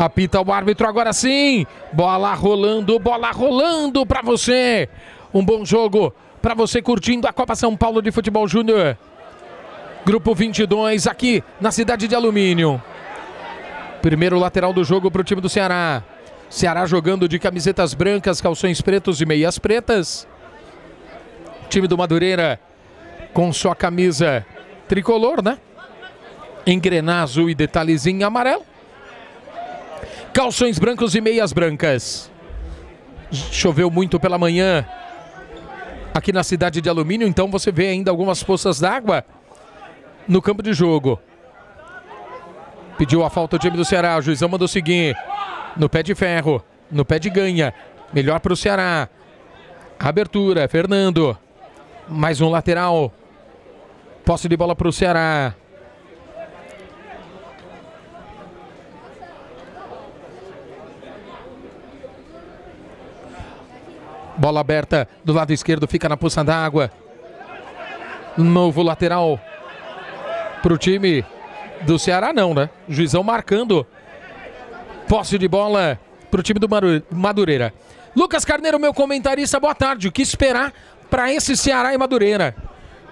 Apita o árbitro agora sim. Bola rolando, bola rolando para você. Um bom jogo para você curtindo a Copa São Paulo de Futebol Júnior. Grupo 22 aqui na cidade de Alumínio. Primeiro lateral do jogo para o time do Ceará. Ceará jogando de camisetas brancas, calções pretos e meias pretas. Time do Madureira com sua camisa tricolor, né? Engrenar azul e detalhezinho amarelo. Calções brancos e meias brancas. Choveu muito pela manhã aqui na cidade de Alumínio, então você vê ainda algumas poças d'água no campo de jogo. Pediu a falta o time do Ceará, o juizão mandou seguir. No pé de ferro, no pé de ganha. Melhor para o Ceará. Abertura, Fernando. Mais um lateral. Posse de bola para o Ceará. Bola aberta do lado esquerdo, fica na poça d'água. Novo lateral para o time do Ceará, não, né? Juizão marcando. Posse de bola para o time do Madureira. Lucas Carneiro, meu comentarista, boa tarde. O que esperar para esse Ceará e Madureira?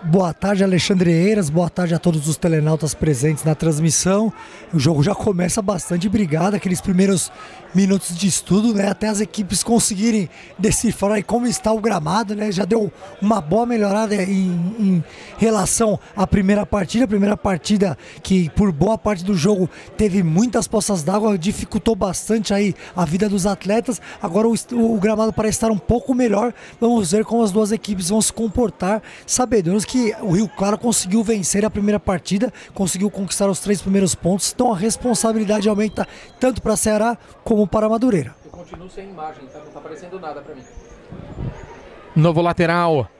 Boa tarde, Alexandre Eiras. Boa tarde a todos os telenautas presentes na transmissão. O jogo já começa bastante brigado, aqueles primeiros minutos de estudo, né? Até as equipes conseguirem decifrar como está o gramado, né? Já deu uma boa melhorada em, em relação à primeira partida. A primeira partida que por boa parte do jogo teve muitas poças d'água, dificultou bastante aí a vida dos atletas. Agora o, o, gramado parece estar um pouco melhor. Vamos ver como as duas equipes vão se comportar, sabedores que o Rio Claro conseguiu vencer a primeira partida, conseguiu conquistar os três primeiros pontos, então a responsabilidade aumenta tanto para Ceará como como para Madureira. Eu continuo sem imagem, tá? Não tá aparecendo nada para mim. Novo lateral.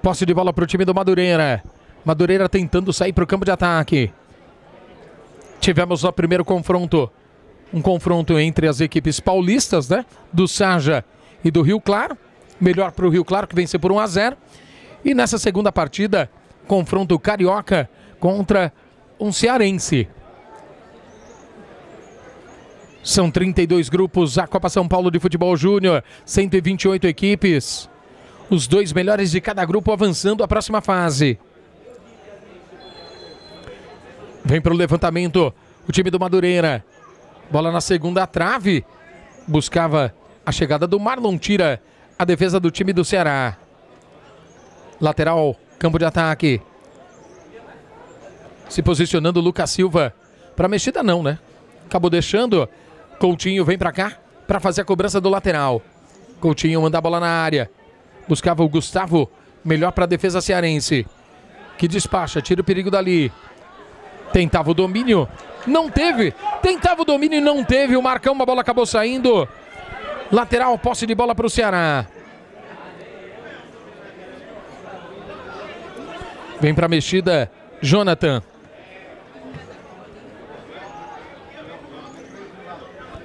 Posse de bola para o time do Madureira. Madureira tentando sair para o campo de ataque. Tivemos o primeiro confronto. Um confronto entre as equipes paulistas, né? Do Saja e do Rio Claro. Melhor para o Rio Claro, que venceu por 1 a 0 E nessa segunda partida, confronto carioca contra um cearense. São 32 grupos, a Copa São Paulo de Futebol Júnior, 128 equipes. Os dois melhores de cada grupo avançando à próxima fase. Vem para o levantamento o time do Madureira. Bola na segunda trave. Buscava a chegada do Marlon Tira. A defesa do time do Ceará. Lateral, campo de ataque. Se posicionando o Lucas Silva. Para mexida não, né? Acabou deixando Coutinho vem para cá para fazer a cobrança do lateral. Coutinho manda a bola na área. Buscava o Gustavo, melhor para a defesa cearense. Que despacha, tira o perigo dali. Tentava o domínio, não teve. Tentava o domínio e não teve. O Marcão, uma bola acabou saindo. Lateral, posse de bola para o Ceará. Vem para a mexida, Jonathan.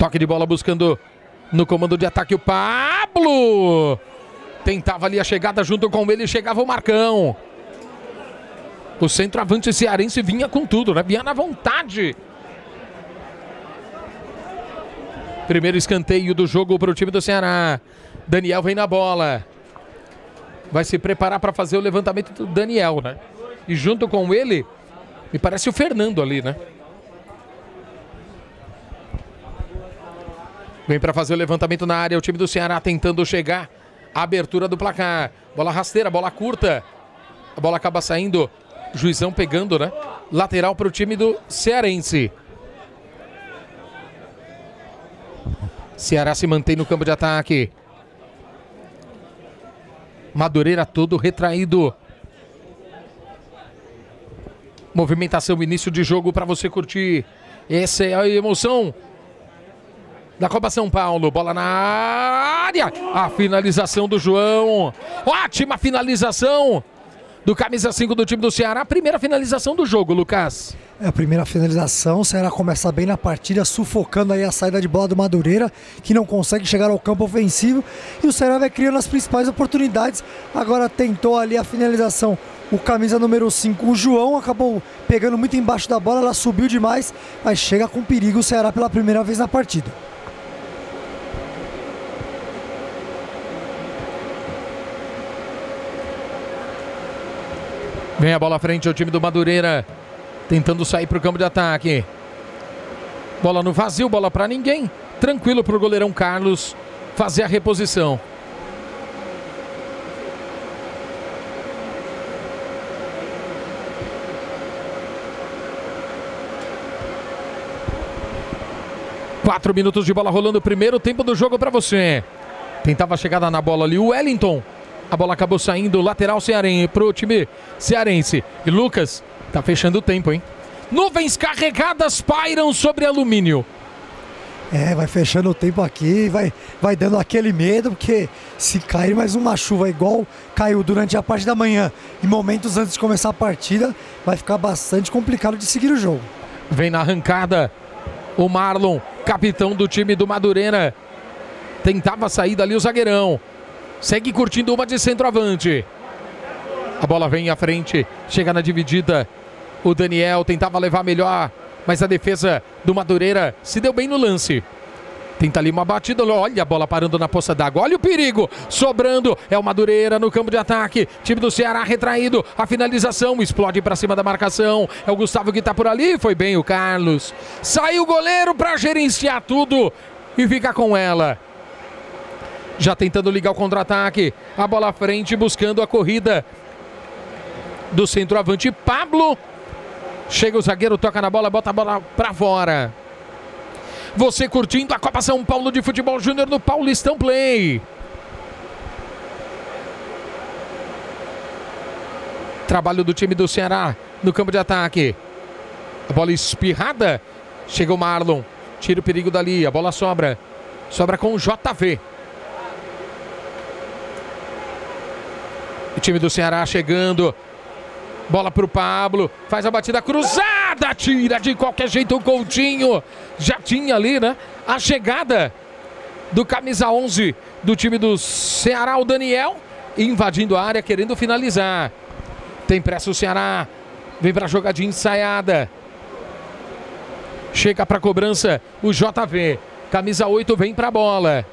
Toque de bola buscando no comando de ataque o Pablo. Tentava ali a chegada junto com ele, chegava o Marcão. O centroavante cearense vinha com tudo, né? Vinha na vontade. Primeiro escanteio do jogo para o time do Ceará. Daniel vem na bola. Vai se preparar para fazer o levantamento do Daniel, né? E junto com ele, me parece o Fernando ali, né? Vem para fazer o levantamento na área. O time do Ceará tentando chegar. abertura do placar. Bola rasteira, bola curta. A bola acaba saindo. Juizão pegando, né? Lateral para o time do Cearense. Ceará se mantém no campo de ataque. Madureira todo retraído. Movimentação, início de jogo para você curtir. Essa é a emoção da Copa São Paulo. Bola na área. A finalização do João. Ótima finalização do camisa 5 do time do Ceará. Primeira finalização do jogo, Lucas. É a primeira finalização, o Ceará começa bem na partida, sufocando aí a saída de bola do Madureira, que não consegue chegar ao campo ofensivo. E o Ceará vai criando as principais oportunidades. Agora tentou ali a finalização. O camisa número 5, o João, acabou pegando muito embaixo da bola, ela subiu demais, mas chega com perigo o Ceará pela primeira vez na partida. Vem a bola à frente, o time do Madureira tentando sair para o campo de ataque. Bola no vazio, bola para ninguém. Tranquilo para o goleirão Carlos fazer a reposição. Quatro minutos de bola rolando, primeiro tempo do jogo para você. Tentava a chegada na bola ali o Wellington. A bola acabou saindo lateral cearense pro time cearense. E Lucas tá fechando o tempo, hein? Nuvens carregadas pairam sobre alumínio. É, vai fechando o tempo aqui, vai, vai dando aquele medo, porque se cair mais uma chuva igual caiu durante a parte da manhã, em momentos antes de começar a partida, vai ficar bastante complicado de seguir o jogo. Vem na arrancada o Marlon, capitão do time do Madureira. Tentava a saída ali o zagueirão. Segue curtindo uma de centroavante. A bola vem à frente, chega na dividida. O Daniel tentava levar melhor, mas a defesa do Madureira se deu bem no lance. Tenta ali uma batida, olha a bola parando na poça d'água, olha o perigo, sobrando, é o Madureira no campo de ataque, time do Ceará retraído, a finalização explode para cima da marcação, é o Gustavo que está por ali, foi bem o Carlos, saiu o goleiro para gerenciar tudo e fica com ela. Já tentando ligar o contra-ataque, a bola à frente buscando a corrida do centroavante Pablo. Chega o zagueiro, toca na bola, bota a bola para fora. Você curtindo a Copa São Paulo de Futebol Júnior no Paulistão Play. Trabalho do time do Ceará no campo de ataque. A bola espirrada. Chega o Marlon. Tira o perigo dali. A bola sobra. Sobra com o JV. Time do Ceará chegando. Bola para o Pablo. Faz a batida cruzada. Tira de qualquer jeito o Coutinho. Já tinha ali, né? A chegada do camisa 11 do time do Ceará, o Daniel. Invadindo a área, querendo finalizar. Tem pressa o Ceará. Vem para a jogadinha ensaiada. Chega para cobrança o JV. Camisa 8 vem para a bola.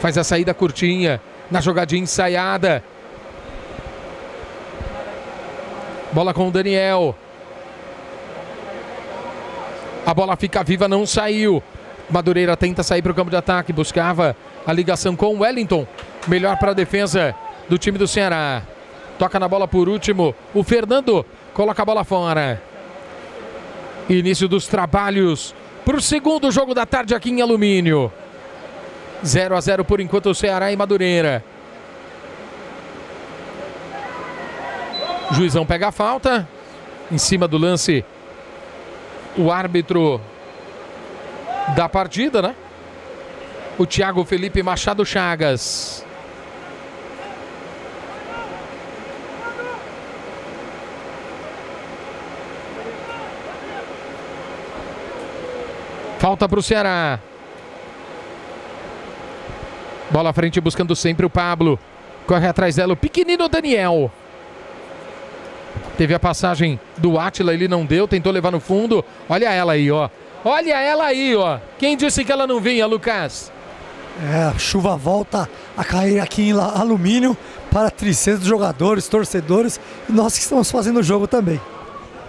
Faz a saída curtinha na jogadinha ensaiada. Bola com o Daniel. A bola fica viva, não saiu. Madureira tenta sair para o campo de ataque, buscava a ligação com o Wellington. Melhor para a defesa do time do Ceará. Toca na bola por último. O Fernando coloca a bola fora. Início dos trabalhos para o segundo jogo da tarde aqui em Alumínio. 0 a 0 por enquanto o Ceará e Madureira. Juizão pega a falta. Em cima do lance, o árbitro da partida, né? O Thiago Felipe Machado Chagas. Falta para o Ceará. Bola à frente buscando sempre o Pablo. Corre atrás dela o pequenino Daniel. Teve a passagem do Atila, ele não deu, tentou levar no fundo. Olha ela aí, ó. Olha ela aí, ó. Quem disse que ela não vinha, Lucas? É, a chuva volta a cair aqui em alumínio para a tristeza dos jogadores, torcedores e nós que estamos fazendo o jogo também.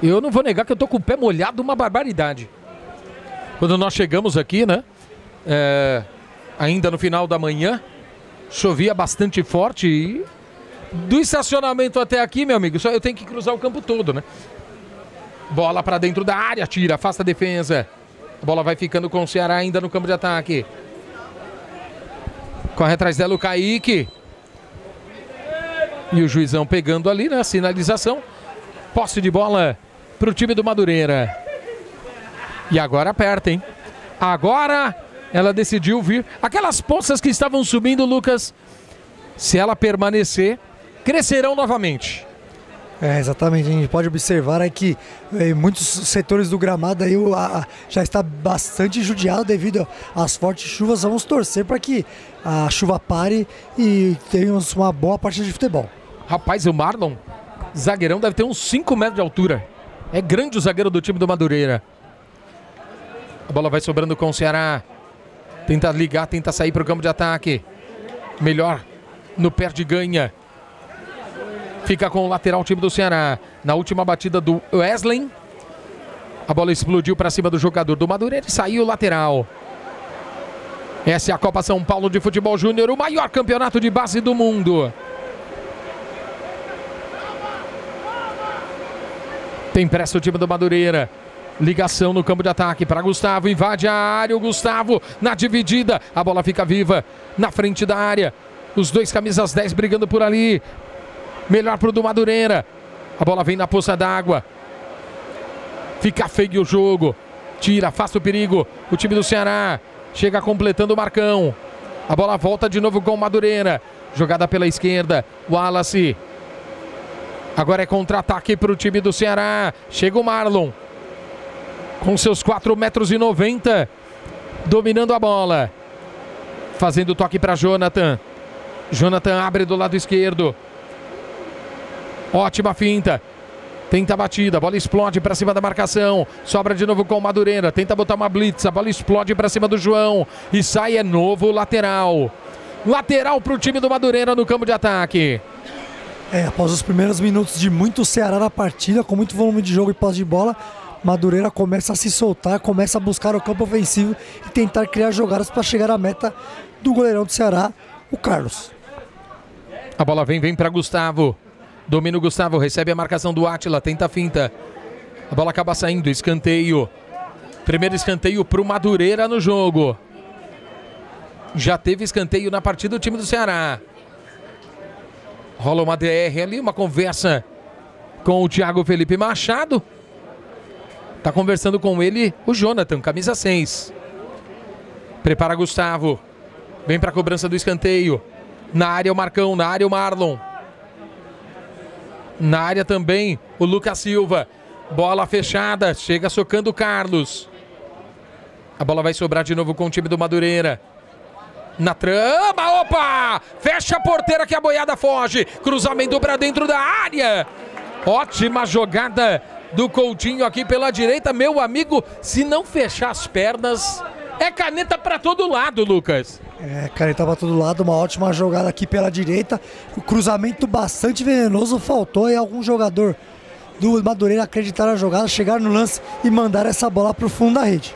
Eu não vou negar que eu tô com o pé molhado, uma barbaridade. Quando nós chegamos aqui, né? É, ainda no final da manhã. Chovia bastante forte e do estacionamento até aqui, meu amigo, só eu tenho que cruzar o campo todo, né? Bola para dentro da área, tira, afasta a defesa. A bola vai ficando com o Ceará ainda no campo de ataque. Corre atrás dela o Kaique. E o juizão pegando ali, né? Sinalização. Posse de bola para o time do Madureira. E agora aperta, hein? Agora ela decidiu vir. Aquelas poças que estavam subindo, Lucas, Se ela permanecer, crescerão novamente. É, exatamente. A gente pode observar aí que em muitos setores do gramado aí, a- a- já está bastante judiado devido às fortes chuvas. Vamos torcer para que a chuva pare e tenhamos uma boa partida de futebol. Rapaz, o Marlon, zagueirão, deve ter uns 5 metros de altura. É grande o zagueiro do time do Madureira. A bola vai sobrando com o Ceará. Tenta ligar, tenta sair para o campo de ataque. Melhor no perde ganha. Fica com o lateral time do Ceará. Na última batida do Wesley. A bola explodiu para cima do jogador do Madureira e saiu o lateral. Essa é a Copa São Paulo de Futebol Júnior, o maior campeonato de base do mundo. Tem pressa o time do Madureira. Ligação no campo de ataque para Gustavo. Invade a área. O Gustavo na dividida. A bola fica viva na frente da área. Os dois camisas 10 brigando por ali. Melhor pro do Madureira. A bola vem na poça d'água. Fica feio o jogo. Tira, afasta o perigo. O time do Ceará chega completando o Marcão. A bola volta de novo com o Madureira. Jogada pela esquerda. Wallace. Agora é contra-ataque para o time do Ceará. Chega o Marlon. Com seus 4 metros e 90. Dominando a bola. Fazendo toque para Jonathan. Jonathan abre do lado esquerdo. Ótima finta. Tenta a batida, a bola explode para cima da marcação. Sobra de novo com o Madureira. Tenta botar uma blitz, a bola explode para cima do João. E sai é novo lateral. Lateral para o time do Madureira no campo de ataque. É, após os primeiros minutos de muito Ceará na partida, com muito volume de jogo e posse de bola, Madureira começa a se soltar, começa a buscar o campo ofensivo e tentar criar jogadas para chegar à meta do goleirão do Ceará, o Carlos. A bola vem, vem para Gustavo. Domina o Gustavo, recebe a marcação do Átila, tenta a finta. A bola acaba saindo, escanteio. Primeiro escanteio para o Madureira no jogo. Já teve escanteio na partida do time do Ceará. Rola uma DR ali, uma conversa com o Thiago Felipe Machado. Tá conversando com ele o Jonathan, camisa 6. Prepara Gustavo. Vem para a cobrança do escanteio. Na área o Marcão, na área o Marlon. Na área também o Lucas Silva. Bola fechada, chega socando o Carlos. A bola vai sobrar de novo com o time do Madureira. Na trama, opa! Fecha a porteira que a boiada foge. Cruzamento para dentro da área. Ótima jogada do Coutinho aqui pela direita. Meu amigo, se não fechar as pernas, é caneta para todo lado, Lucas. É, caneta para todo lado, uma ótima jogada aqui pela direita. O cruzamento bastante venenoso, faltou aí algum jogador do Madureira acreditar na jogada, chegar no lance e mandar essa bola para o fundo da rede.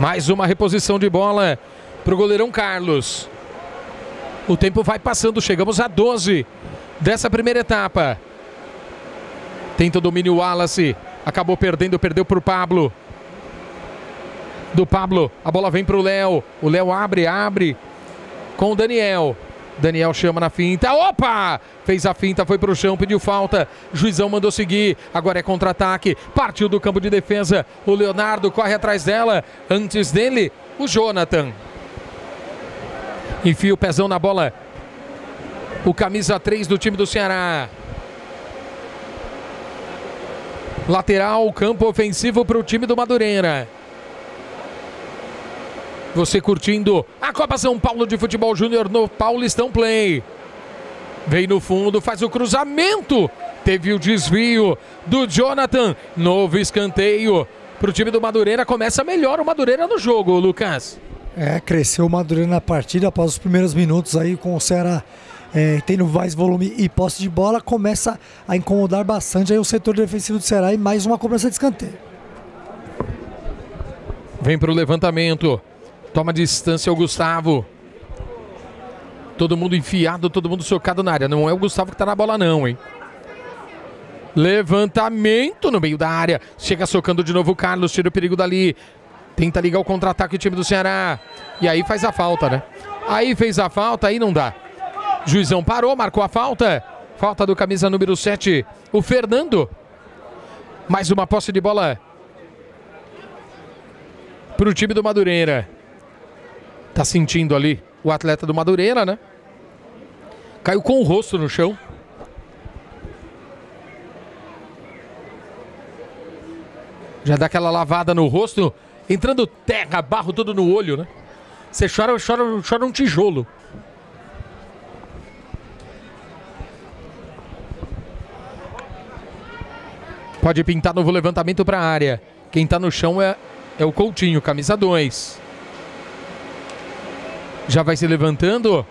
Mais uma reposição de bola para o goleirão Carlos. O tempo vai passando, chegamos a 12 dessa primeira etapa. Tenta o domínio Wallace. Acabou perdendo, perdeu para o Pablo. Do Pablo, a bola vem para o Léo. O Léo abre, abre com o Daniel. Daniel chama na finta. Opa! Fez a finta, foi para o chão, pediu falta. Juizão mandou seguir. Agora é contra-ataque. Partiu do campo de defesa. O Leonardo corre atrás dela. Antes dele, o Jonathan. Enfia o pezão na bola. O camisa 3 do time do Ceará. Lateral, campo ofensivo para o time do Madureira. Você curtindo a Copa São Paulo de Futebol Júnior no Paulistão Play. Vem no fundo, faz o cruzamento. Teve o desvio do Jonathan. Novo escanteio para o time do Madureira. Começa melhor o Madureira no jogo, Lucas. É, cresceu o Madureira na partida após os primeiros minutos aí com o Ceará é, tendo mais volume e posse de bola, começa a incomodar bastante aí o setor defensivo do Ceará e mais uma cobrança de escanteio. Vem para o levantamento. Toma distância o Gustavo. Todo mundo enfiado, todo mundo socado na área. Não é o Gustavo que tá na bola, não, hein? Levantamento no meio da área. Chega socando de novo o Carlos, tira o perigo dali. Tenta ligar o contra-ataque o time do Ceará. E aí faz a falta, né? Aí fez a falta, aí não dá. Juizão parou, marcou a falta. Falta do camisa número 7, o Fernando. Mais uma posse de bola para o time do Madureira. Tá sentindo ali o atleta do Madureira, né? Caiu com o rosto no chão. Já dá aquela lavada no rosto, entrando terra, barro tudo no olho, né? Você chora, chora, chora um tijolo. Pode pintar novo levantamento para a área. Quem está no chão é, é o Coutinho, camisa 2. Já vai se levantando.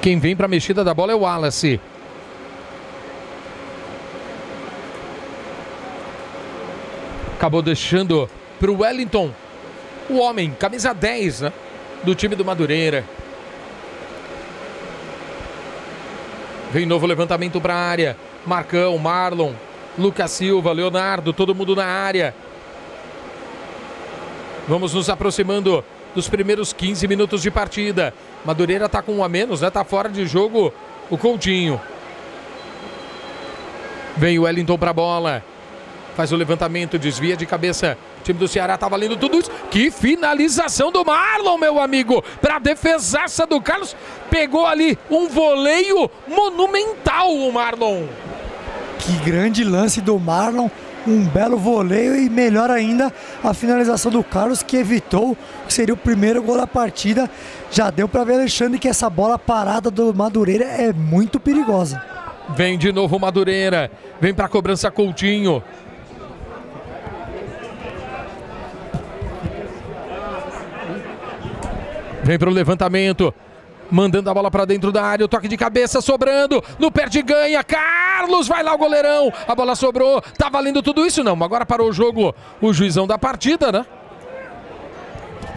Quem vem para a mexida da bola é o Wallace. Acabou deixando para o Wellington. O homem, camisa 10, né? Do time do Madureira. Vem novo levantamento para a área. Marcão, Marlon, Lucas Silva, Leonardo, todo mundo na área. Vamos nos aproximando dos primeiros 15 minutos de partida. Madureira está com um a menos, né? Tá fora de jogo o Coutinho. Vem o Wellington para a bola. Faz o levantamento, desvia de cabeça. O time do Ceará tá valendo tudo isso. Que finalização do Marlon, meu amigo. Para defesaça do Carlos. Pegou ali um voleio monumental, o Marlon. Que grande lance do Marlon. Um belo voleio e melhor ainda a finalização do Carlos que evitou que seria o primeiro gol da partida. Já deu para ver, Alexandre, que essa bola parada do Madureira é muito perigosa. Vem de novo Madureira. Vem para a cobrança Coutinho. Vem para o levantamento. Mandando a bola para dentro da área, o toque de cabeça sobrando, no perde ganha, Carlos, vai lá o goleirão, a bola sobrou, tá valendo tudo isso não, agora parou o jogo, o juizão da partida, né?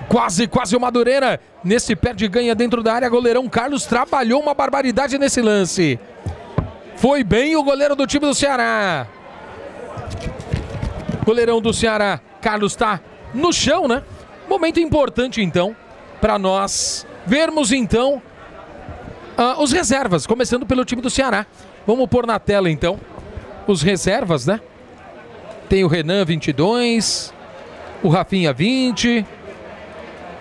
Quase, quase o Madureira, nesse perde ganha dentro da área, goleirão Carlos trabalhou uma barbaridade nesse lance. Foi bem o goleiro do time do Ceará. Goleirão do Ceará, Carlos tá no chão, né? Momento importante então para nós vermos então uh, os reservas, começando pelo time do Ceará. Vamos pôr na tela então os reservas, né? Tem o Renan 22, o Rafinha 20,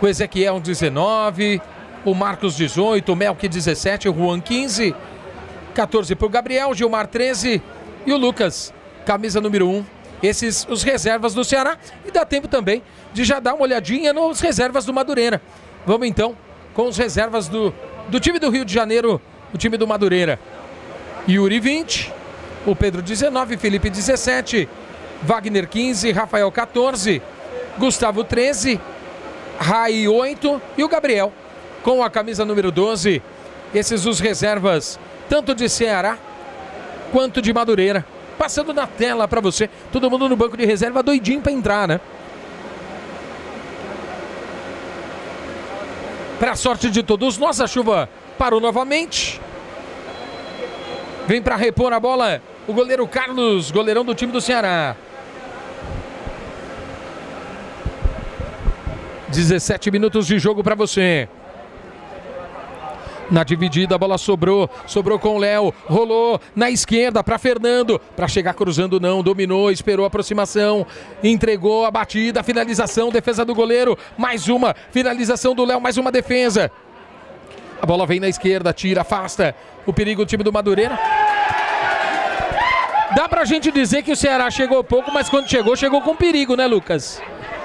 o Ezequiel 19, o Marcos 18, o Melk 17, o Juan 15, 14 para o Gabriel, Gilmar 13 e o Lucas, camisa número 1. Esses os reservas do Ceará e dá tempo também de já dar uma olhadinha nos reservas do Madureira. Vamos então com os reservas do, do time do Rio de Janeiro, o time do Madureira. Yuri 20, o Pedro 19, Felipe 17, Wagner 15, Rafael 14, Gustavo 13, Rai 8 e o Gabriel com a camisa número 12. Esses os reservas, tanto de Ceará quanto de Madureira. Passando na tela para você, todo mundo no banco de reserva doidinho para entrar, né? Para a sorte de todos nós, a chuva parou novamente. Vem para repor a bola o goleiro Carlos, goleirão do time do Ceará. 17 minutos de jogo para você. Na dividida, a bola sobrou, sobrou com o Léo, rolou na esquerda para Fernando, para chegar cruzando não, dominou, esperou a aproximação, entregou a batida, finalização, defesa do goleiro, mais uma, finalização do Léo, mais uma defesa. A bola vem na esquerda, tira, afasta o perigo do time do Madureira. Dá pra gente dizer que o Ceará chegou pouco, mas quando chegou, chegou com perigo, né, Lucas?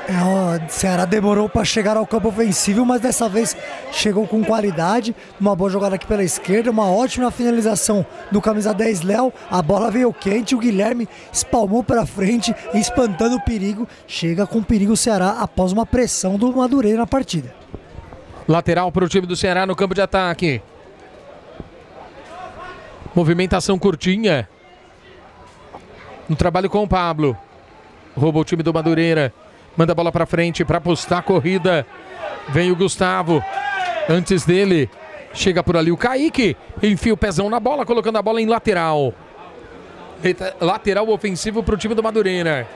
É, o Ceará demorou para chegar ao campo ofensivo, mas dessa vez chegou com qualidade. Uma boa jogada aqui pela esquerda, uma ótima finalização do camisa 10 Léo. A bola veio quente, o Guilherme espalmou para frente, espantando o perigo. Chega com perigo o Ceará após uma pressão do Madureira na partida. Lateral para o time do Ceará no campo de ataque. Movimentação curtinha. No trabalho com o Pablo. Rouba o time do Madureira. Manda a bola para frente para apostar a corrida. Vem o Gustavo. Antes dele, chega por ali o Kaique. Enfia o pezão na bola, colocando a bola em lateral. Lateral ofensivo para o time do Madureira.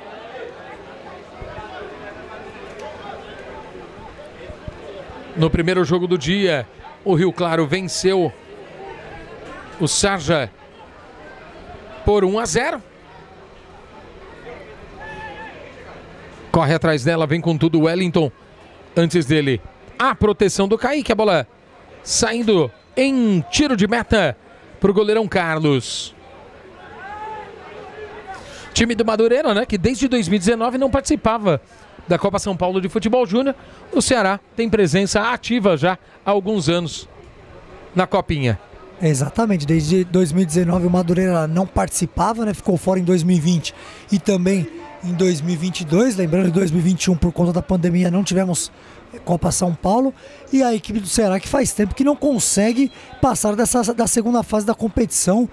No primeiro jogo do dia, o Rio Claro venceu o Sarja por 1 a 0. Corre atrás dela, vem com tudo Wellington. Antes dele, a proteção do Kaique. A bola saindo em tiro de meta para o goleirão Carlos. Time do Madureira, né? Que desde 2019 não participava da Copa São Paulo de Futebol Júnior. O Ceará tem presença ativa já há alguns anos na Copinha. Exatamente, desde 2019 o Madureira não participava, né? Ficou fora em 2020 e também em 2022. Lembrando, em 2021, por conta da pandemia, não tivemos Copa São Paulo. E a equipe do Ceará que faz tempo que não consegue passar dessa, da segunda fase da competição,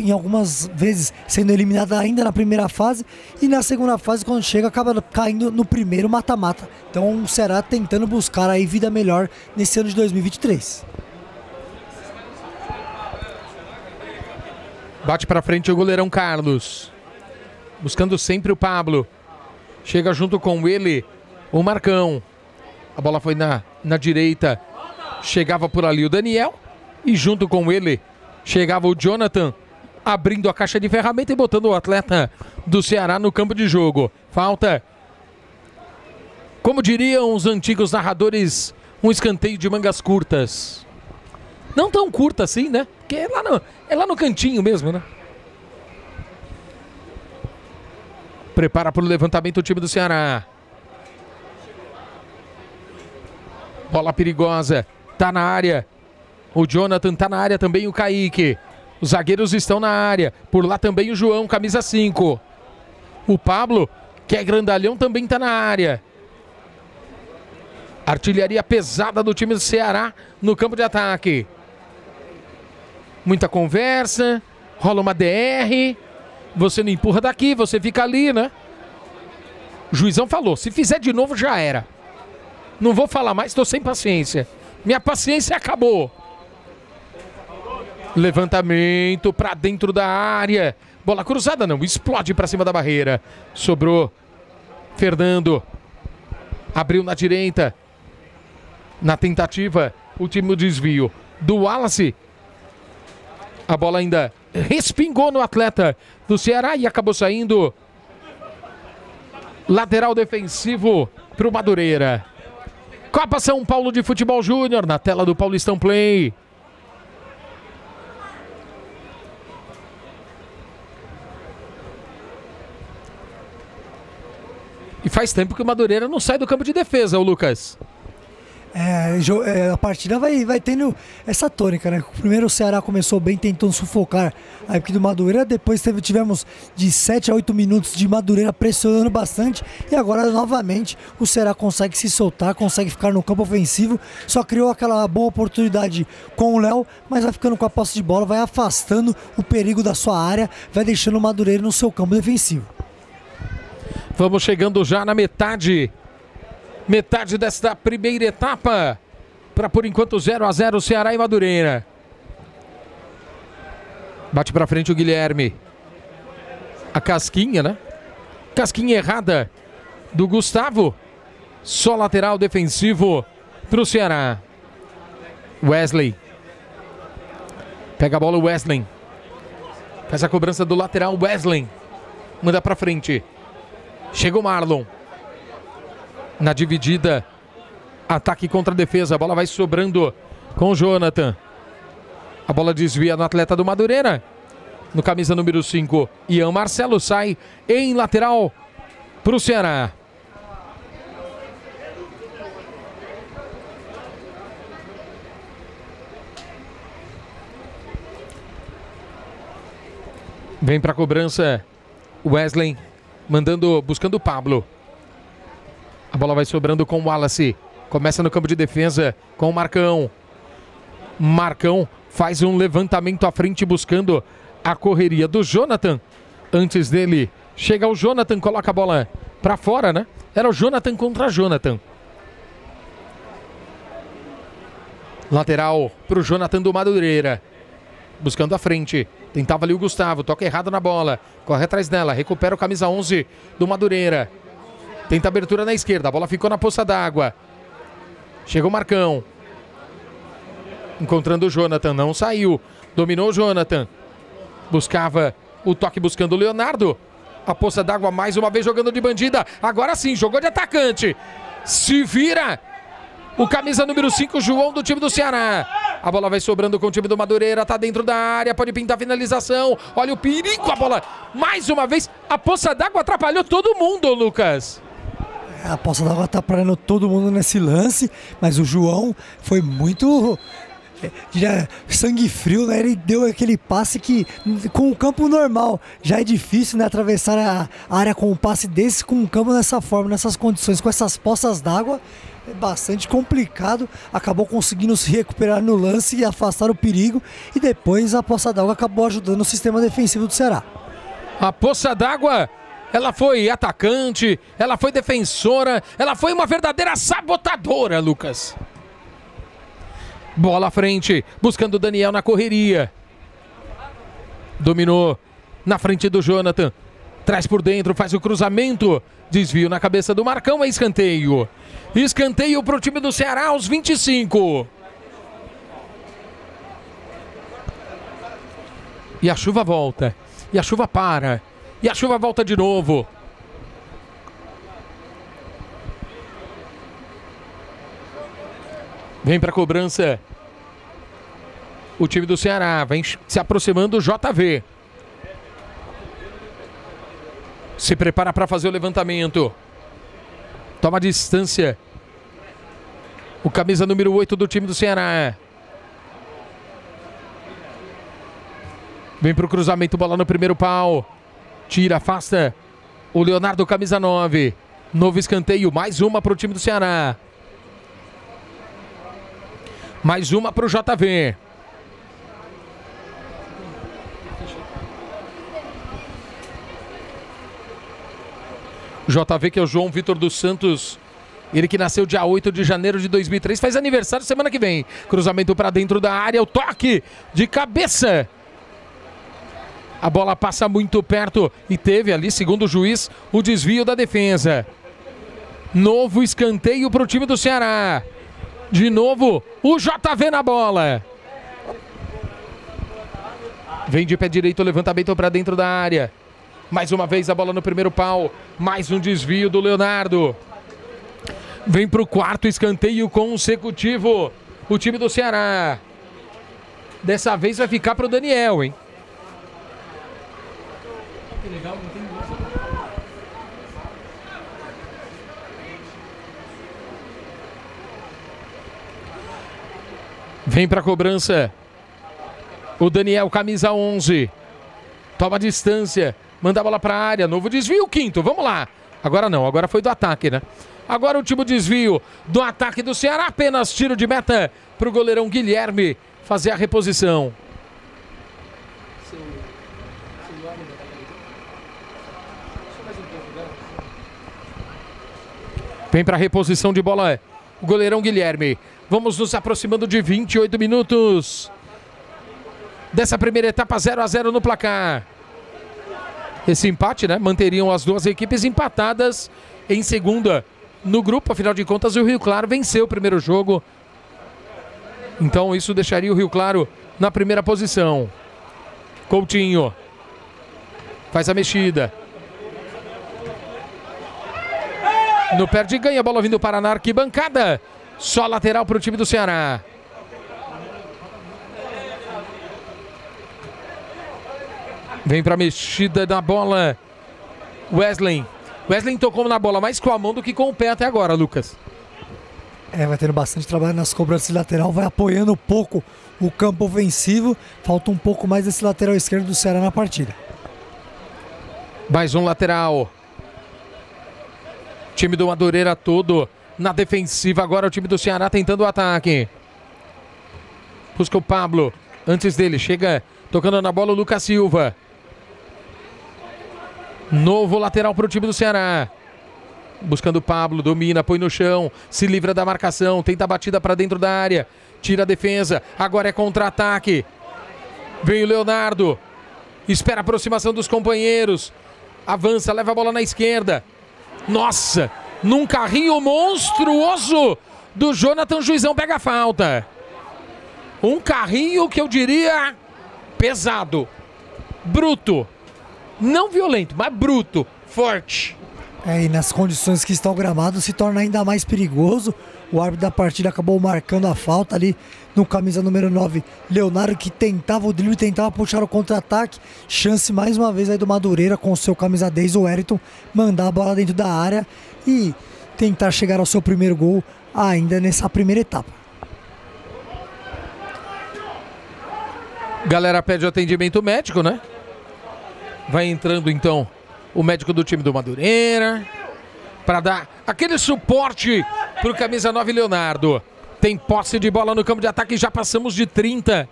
em algumas vezes sendo eliminada ainda na primeira fase. E na segunda fase, quando chega, acaba caindo no primeiro mata-mata. Então o Ceará tentando buscar aí vida melhor nesse ano de 2023. Bate para frente o goleirão Carlos. Buscando sempre o Pablo. Chega junto com ele o Marcão. A bola foi na, na direita. Chegava por ali o Daniel. E junto com ele chegava o Jonathan. Abrindo a caixa de ferramenta e botando o atleta do Ceará no campo de jogo. Falta. Como diriam os antigos narradores, um escanteio de mangas curtas. Não tão curta assim, né? Porque é lá no, é lá no cantinho mesmo, né? Prepara para o levantamento o time do Ceará. Bola perigosa. Tá na área. O Jonathan tá na área também, o Kaique. Os zagueiros estão na área. Por lá também o João, camisa 5. O Pablo, que é grandalhão, também tá na área. Artilharia pesada do time do Ceará no campo de ataque muita conversa, rola uma DR, você não empurra daqui, você fica ali, né? O juizão falou, se fizer de novo já era. Não vou falar mais, estou sem paciência. Minha paciência acabou. Levantamento para dentro da área. Bola cruzada não, explode para cima da barreira. Sobrou Fernando. Abriu na direita. Na tentativa, o time desvio do Wallace a bola ainda respingou no atleta do Ceará e acabou saindo. Lateral defensivo para o Madureira. Copa São Paulo de Futebol Júnior na tela do Paulistão Play. E faz tempo que o Madureira não sai do campo de defesa, o Lucas. É, é, a partida vai, vai tendo essa tônica, né? Primeiro o Ceará começou bem tentando sufocar a equipe do Madureira, depois teve, tivemos de 7 a 8 minutos de Madureira pressionando bastante e agora novamente o Ceará consegue se soltar, consegue ficar no campo ofensivo, só criou aquela boa oportunidade com o Léo, mas vai ficando com a posse de bola, vai afastando o perigo da sua área, vai deixando o Madureira no seu campo defensivo. Vamos chegando já na metade metade desta primeira etapa. Para por enquanto 0 a 0 Ceará e Madureira. Bate para frente o Guilherme. A casquinha, né? Casquinha errada do Gustavo. Só lateral defensivo para o Ceará. Wesley. Pega a bola o Wesley. Faz a cobrança do lateral Wesley. Manda para frente. Chega o Marlon na dividida. Ataque contra defesa. A bola vai sobrando com o Jonathan. A bola desvia no atleta do Madureira. No camisa número 5, Ian Marcelo sai em lateral para o Ceará. Vem para a cobrança Wesley, mandando, buscando o Pablo. A bola vai sobrando com o Wallace. Começa no campo de defesa com o Marcão. Marcão faz um levantamento à frente buscando a correria do Jonathan. Antes dele, chega o Jonathan, coloca a bola para fora, né? Era o Jonathan contra Jonathan. Lateral para o Jonathan do Madureira. Buscando a frente. Tentava ali o Gustavo. Toca errado na bola. Corre atrás dela. Recupera o camisa 11 do Madureira. Tenta abertura na esquerda. A bola ficou na poça d'água. Chegou o Marcão. Encontrando o Jonathan. Não saiu. Dominou o Jonathan. Buscava o toque buscando o Leonardo. A poça d'água mais uma vez jogando de bandida. Agora sim, jogou de atacante. Se vira. O camisa número 5, João, do time do Ceará. A bola vai sobrando com o time do Madureira. Tá dentro da área. Pode pintar a finalização. Olha o perigo. A bola, mais uma vez, a poça d'água atrapalhou todo mundo, Lucas. A poça d'água atrapalhando todo mundo nesse lance. Mas o João foi muito já sangue frio, né? Ele deu aquele passe que com o campo normal já é difícil, né? Atravessar a área com um passe desse, com o campo nessa forma, nessas condições, com essas poças d'água, é bastante complicado. Acabou conseguindo se recuperar no lance e afastar o perigo. E depois a poça d'água acabou ajudando o sistema defensivo do Ceará. A poça d'água ela foi atacante, ela foi defensora, ela foi uma verdadeira sabotadora, Lucas. Bola à frente, buscando o Daniel na correria. Dominou na frente do Jonathan. Traz por dentro, faz o cruzamento. Desvio na cabeça do Marcão, é escanteio. Escanteio para o time do Ceará aos 25. E a chuva volta. E a chuva para. E a chuva volta de novo. Vem para cobrança. O time do Ceará vem se aproximando do JV. Se prepara para fazer o levantamento. Toma distância. O camisa número 8 do time do Ceará. Vem para o cruzamento, bola no primeiro pau. Tira, afasta. O Leonardo, camisa 9. Novo escanteio, mais uma para o time do Ceará. Mais uma para o JV. JV, que é o João Vitor dos Santos. Ele que nasceu dia 8 de janeiro de 2003, faz aniversário semana que vem. Cruzamento para dentro da área, o toque de cabeça. A bola passa muito perto e teve ali, segundo o juiz, o desvio da defesa. Novo escanteio para o time do Ceará. De novo, o JV na bola. Vem de pé direito, levantamento para dentro da área. Mais uma vez a bola no primeiro pau. Mais um desvio do Leonardo. Vem para o quarto escanteio consecutivo. O time do Ceará. Dessa vez vai ficar para o Daniel, hein? Que legal, não tem Vem para cobrança. O Daniel, camisa 11. Toma distância. Manda a bola para a área. Novo desvio, quinto. Vamos lá. Agora não, agora foi do ataque, né? Agora o último desvio do ataque do Ceará. Apenas tiro de meta para o goleirão Guilherme fazer a reposição. Vem para a reposição de bola o goleirão Guilherme. Vamos nos aproximando de 28 minutos dessa primeira etapa 0 a 0 no placar. Esse empate, né, manteriam as duas equipes empatadas em segunda no grupo, afinal de contas o Rio Claro venceu o primeiro jogo. Então isso deixaria o Rio Claro na primeira posição. Coutinho faz a mexida. No perde e ganha, bola vindo para na arquibancada. Só lateral para o time do Ceará. Vem para a mexida da bola. Wesley. Wesley tocou na bola mais com a mão do que com o pé até agora, Lucas. É, vai tendo bastante trabalho nas cobranças de lateral, vai apoiando um pouco o campo ofensivo. Falta um pouco mais desse lateral esquerdo do Ceará na partida. Mais um lateral. Time do Madureira todo na defensiva. Agora o time do Ceará tentando o ataque. Busca o Pablo. Antes dele, chega tocando na bola o Lucas Silva. Novo lateral para o time do Ceará. Buscando o Pablo, domina, põe no chão, se livra da marcação, tenta a batida para dentro da área, tira a defesa. Agora é contra-ataque. Vem o Leonardo. Espera a aproximação dos companheiros. Avança, leva a bola na esquerda. Nossa, num carrinho monstruoso do Jonathan Juizão pega a falta. Um carrinho que eu diria pesado, bruto, não violento, mas bruto, forte. É, e nas condições que está o gramado se torna ainda mais perigoso. O árbitro da partida acabou marcando a falta ali no camisa número 9, Leonardo, que tentava o drible, tentava puxar o contra-ataque. Chance mais uma vez aí do Madureira com o seu camisa 10, o Wellington, mandar a bola dentro da área e tentar chegar ao seu primeiro gol ainda nessa primeira etapa. Galera pede atendimento médico, né? Vai entrando então o médico do time do Madureira para dar aquele suporte para o camisa 9 Leonardo. Tem posse de bola no campo de ataque, já passamos de 30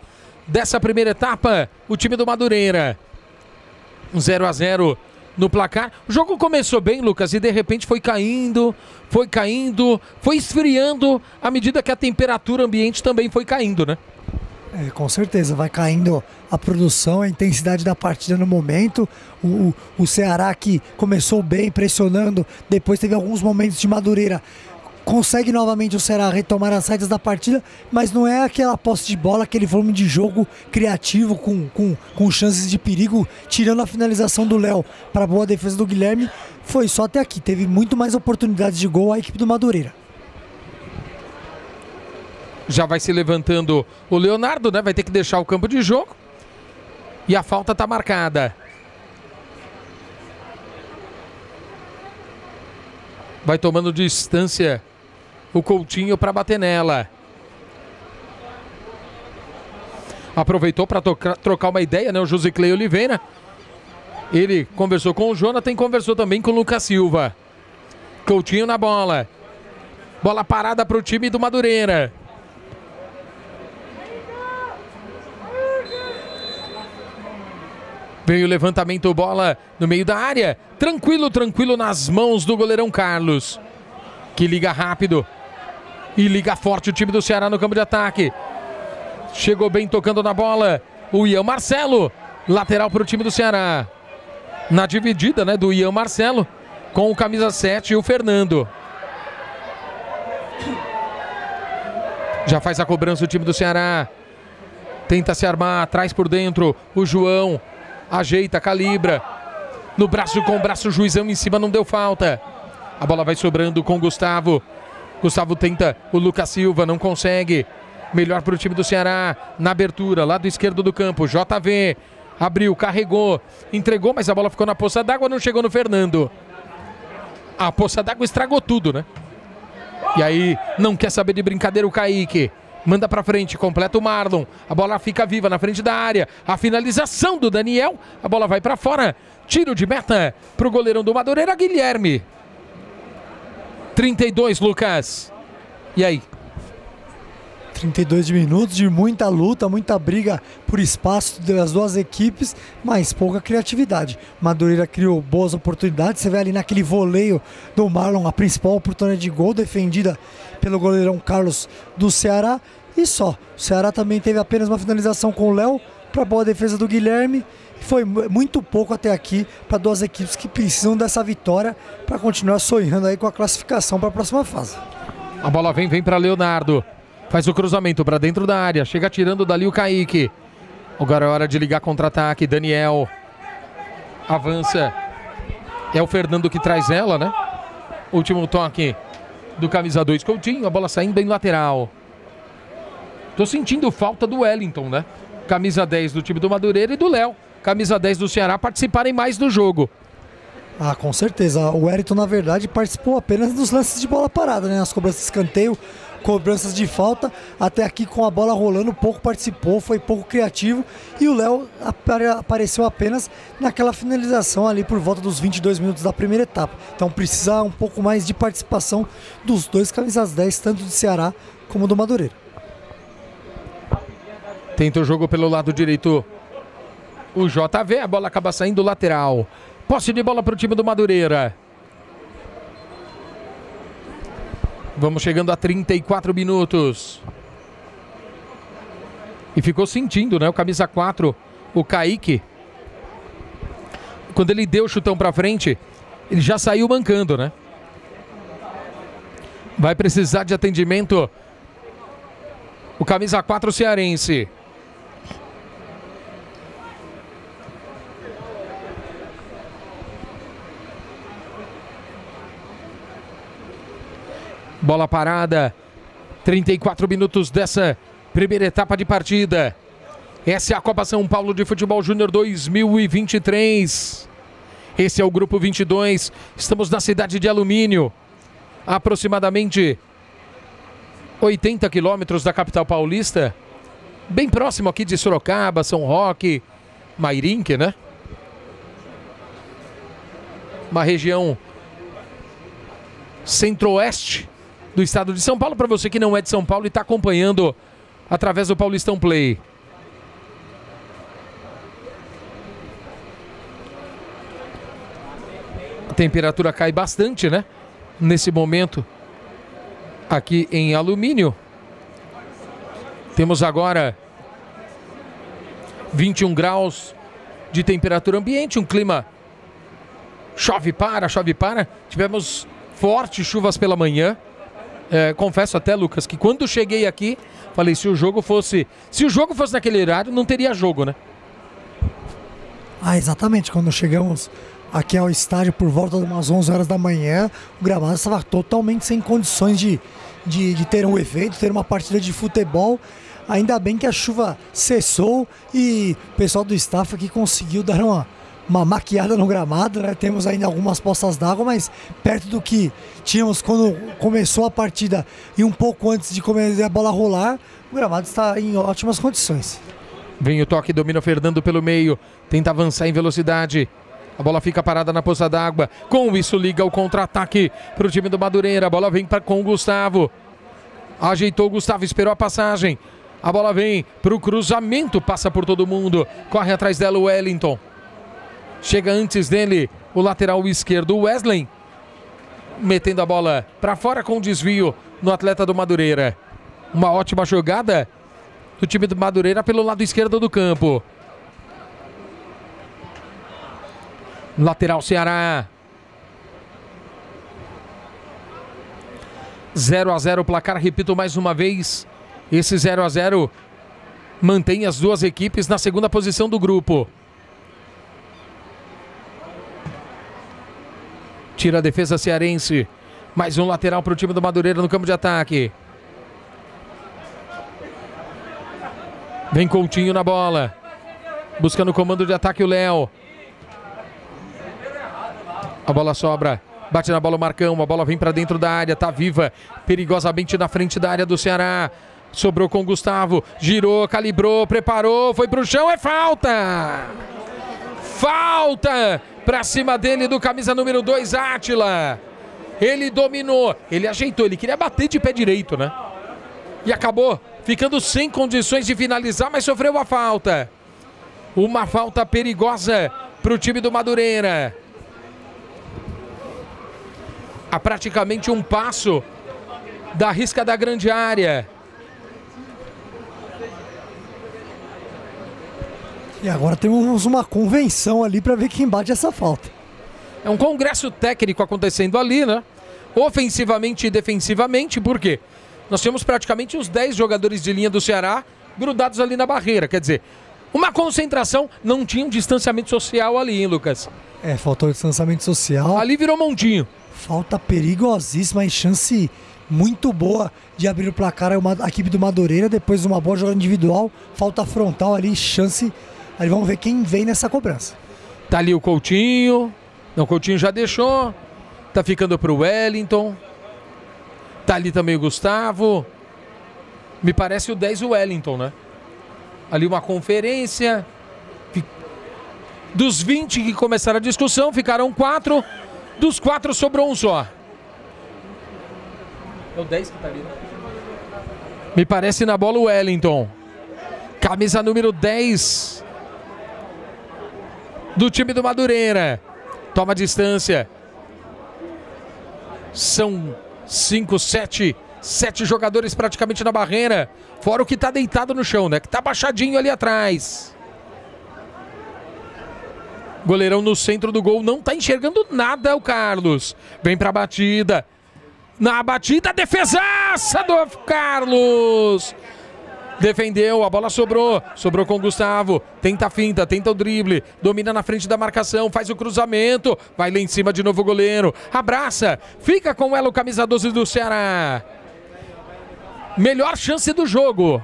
dessa primeira etapa. O time do Madureira. 0 a 0 no placar. O jogo começou bem, Lucas, e de repente foi caindo, foi caindo, foi esfriando à medida que a temperatura ambiente também foi caindo, né? É, com certeza, vai caindo a produção, a intensidade da partida no momento. O, o Ceará que começou bem, pressionando, depois teve alguns momentos de madureira. Consegue novamente o Ceará retomar as saídas da partida, mas não é aquela posse de bola, aquele volume de jogo criativo com, com, com chances de perigo, tirando a finalização do Léo para boa defesa do Guilherme. Foi só até aqui, teve muito mais oportunidades de gol a equipe do Madureira. Já vai se levantando o Leonardo, né? Vai ter que deixar o campo de jogo. E a falta está marcada. Vai tomando distância o Coutinho para bater nela. Aproveitou para trocar uma ideia, né? O José Clay Oliveira. Ele conversou com o Jonathan e conversou também com o Lucas Silva. Coutinho na bola. Bola parada para o time do Madureira. Vem o levantamento, bola no meio da área. Tranquilo, tranquilo nas mãos do goleirão Carlos. Que liga rápido. E liga forte o time do Ceará no campo de ataque. Chegou bem tocando na bola. O Ian Marcelo. Lateral para o time do Ceará. Na dividida né, do Ian Marcelo. Com o camisa 7 e o Fernando. Já faz a cobrança o time do Ceará. Tenta se armar atrás por dentro. O João ajeita, calibra. No braço com o braço, o juizão em cima não deu falta. A bola vai sobrando com o Gustavo. Gustavo tenta o Lucas Silva, não consegue. Melhor para o time do Ceará. Na abertura, lado esquerdo do campo. JV abriu, carregou, entregou, mas a bola ficou na poça d'água, não chegou no Fernando. A poça d'água estragou tudo, né? E aí, não quer saber de brincadeira o Kaique manda para frente, completa o Marlon. A bola fica viva na frente da área. A finalização do Daniel, a bola vai para fora. Tiro de meta para o goleirão do Madureira, Guilherme. 32, Lucas. E aí? 32 minutos de muita luta, muita briga por espaço das duas equipes, mas pouca criatividade. Madureira criou boas oportunidades. Você vê ali naquele voleio do Marlon, a principal oportunidade de gol defendida pelo goleirão Carlos do Ceará. E só. O Ceará também teve apenas uma finalização com o Léo para boa defesa do Guilherme. Foi muito pouco até aqui para duas equipes que precisam dessa vitória para continuar sonhando aí com a classificação para a próxima fase. A bola vem, vem para Leonardo. Faz o cruzamento para dentro da área. Chega tirando dali o Kaique. Agora é hora de ligar contra-ataque. Daniel avança. É o Fernando que traz ela, né? Último toque do camisa 2 Coutinho. A bola saindo em lateral. Tô sentindo falta do Wellington, né? Camisa 10 do time do Madureira e do Léo. Camisa 10 do Ceará participarem mais do jogo. Ah, com certeza. O Wellington, na verdade, participou apenas dos lances de bola parada, né? As cobranças de escanteio, cobranças de falta. Até aqui com a bola rolando, pouco participou, foi pouco criativo. E o Léo apareceu apenas naquela finalização ali por volta dos 22 minutos da primeira etapa. Então precisa um pouco mais de participação dos dois camisas 10, tanto do Ceará como do Madureira. Tenta o jogo pelo lado direito. O JV, a bola acaba saindo lateral. Posse de bola para o time do Madureira. Vamos chegando a 34 minutos. E ficou sentindo, né? O camisa 4, o Kaique. Quando ele deu o chutão para frente, ele já saiu mancando, né? Vai precisar de atendimento. O camisa 4 cearense. Bola parada. 34 minutos dessa primeira etapa de partida. Essa é a Copa São Paulo de Futebol Júnior 2023. Esse é o grupo 22. Estamos na cidade de Alumínio, aproximadamente 80 quilômetros da capital paulista, bem próximo aqui de Sorocaba, São Roque, Mairinque, né? Uma região centro-oeste do estado de São Paulo. Para você que não é de São Paulo e está acompanhando através do Paulistão Play. A temperatura cai bastante, né? Nesse momento aqui em alumínio. Temos agora 21 graus de temperatura ambiente, um clima chove para, chove para. Tivemos fortes chuvas pela manhã. É, confesso até, Lucas, que quando cheguei aqui, falei se o jogo fosse, se o jogo fosse naquele horário, não teria jogo, né? Ah, exatamente. Quando chegamos aqui ao estádio por volta de umas 11 horas da manhã, o gramado estava totalmente sem condições de, de, de ter um evento, ter uma partida de futebol. Ainda bem que a chuva cessou e o pessoal do staff aqui conseguiu dar uma, uma maquiada no gramado, né? Temos ainda algumas poças d'água, mas perto do que tínhamos quando começou a partida e um pouco antes de começar a bola rolar, o gramado está em ótimas condições. Vem o toque, domina o Fernando pelo meio, tenta avançar em velocidade. A bola fica parada na poça d'água. Com isso, liga o contra-ataque para o time do Madureira. A bola vem pra, com o Gustavo. Ajeitou o Gustavo, esperou a passagem. A bola vem para o cruzamento, passa por todo mundo. Corre atrás dela o Wellington. Chega antes dele o lateral esquerdo, Wesley. Metendo a bola para fora com desvio no atleta do Madureira. Uma ótima jogada do time do Madureira pelo lado esquerdo do campo. Lateral Ceará. 0 a 0 o placar, repito mais uma vez. Esse 0 a 0 mantém as duas equipes na segunda posição do grupo. Tira a defesa cearense. Mais um lateral para o time do Madureira no campo de ataque. Vem Coutinho na bola. Buscando o comando de ataque o Léo. A bola sobra. Bate na bola o Marcão. A bola vem para dentro da área. Tá viva. Perigosamente na frente da área do Ceará. Sobrou com o Gustavo. Girou, calibrou, preparou. Foi pro chão. É falta! Falta para cima dele do camisa número 2, Átila. Ele dominou. Ele ajeitou. Ele queria bater de pé direito, né? E acabou ficando sem condições de finalizar, mas sofreu a falta. Uma falta perigosa para o time do Madureira a praticamente um passo da risca da grande área. E agora temos uma convenção ali para ver quem bate essa falta. É um congresso técnico acontecendo ali, né? Ofensivamente e defensivamente, por quê? Nós temos praticamente os 10 jogadores de linha do Ceará grudados ali na barreira. Quer dizer, uma concentração, não tinha um distanciamento social ali, hein, Lucas? É, faltou distanciamento social. Ali virou montinho. Falta perigosíssima e chance muito boa de abrir o placar a equipe do Madureira, depois de uma boa jogada individual, falta frontal ali, chance. Aí vamos ver quem vem nessa cobrança. Tá ali o Coutinho. Não, o Coutinho já deixou. Tá ficando pro Wellington. Tá ali também o Gustavo. Me parece o 10 o Wellington, né? Ali uma conferência. Dos 20 que começaram a discussão, ficaram quatro. Dos quatro sobrou um só. É o 10 que tá ali. Né? Me parece na bola o Wellington. Camisa número 10 do time do Madureira. Toma distância. São 5, 7, 7 jogadores praticamente na barreira. Fora o que tá deitado no chão, né? Que tá baixadinho ali atrás. Goleirão no centro do gol, não tá enxergando nada o Carlos. Vem pra batida. Na batida, defesaça do Carlos. Defendeu, a bola sobrou. Sobrou com o Gustavo. Tenta a finta, tenta o drible. Domina na frente da marcação, faz o cruzamento. Vai lá em cima de novo o goleiro. Abraça. Fica com ela o camisa 12 do Ceará. Melhor chance do jogo.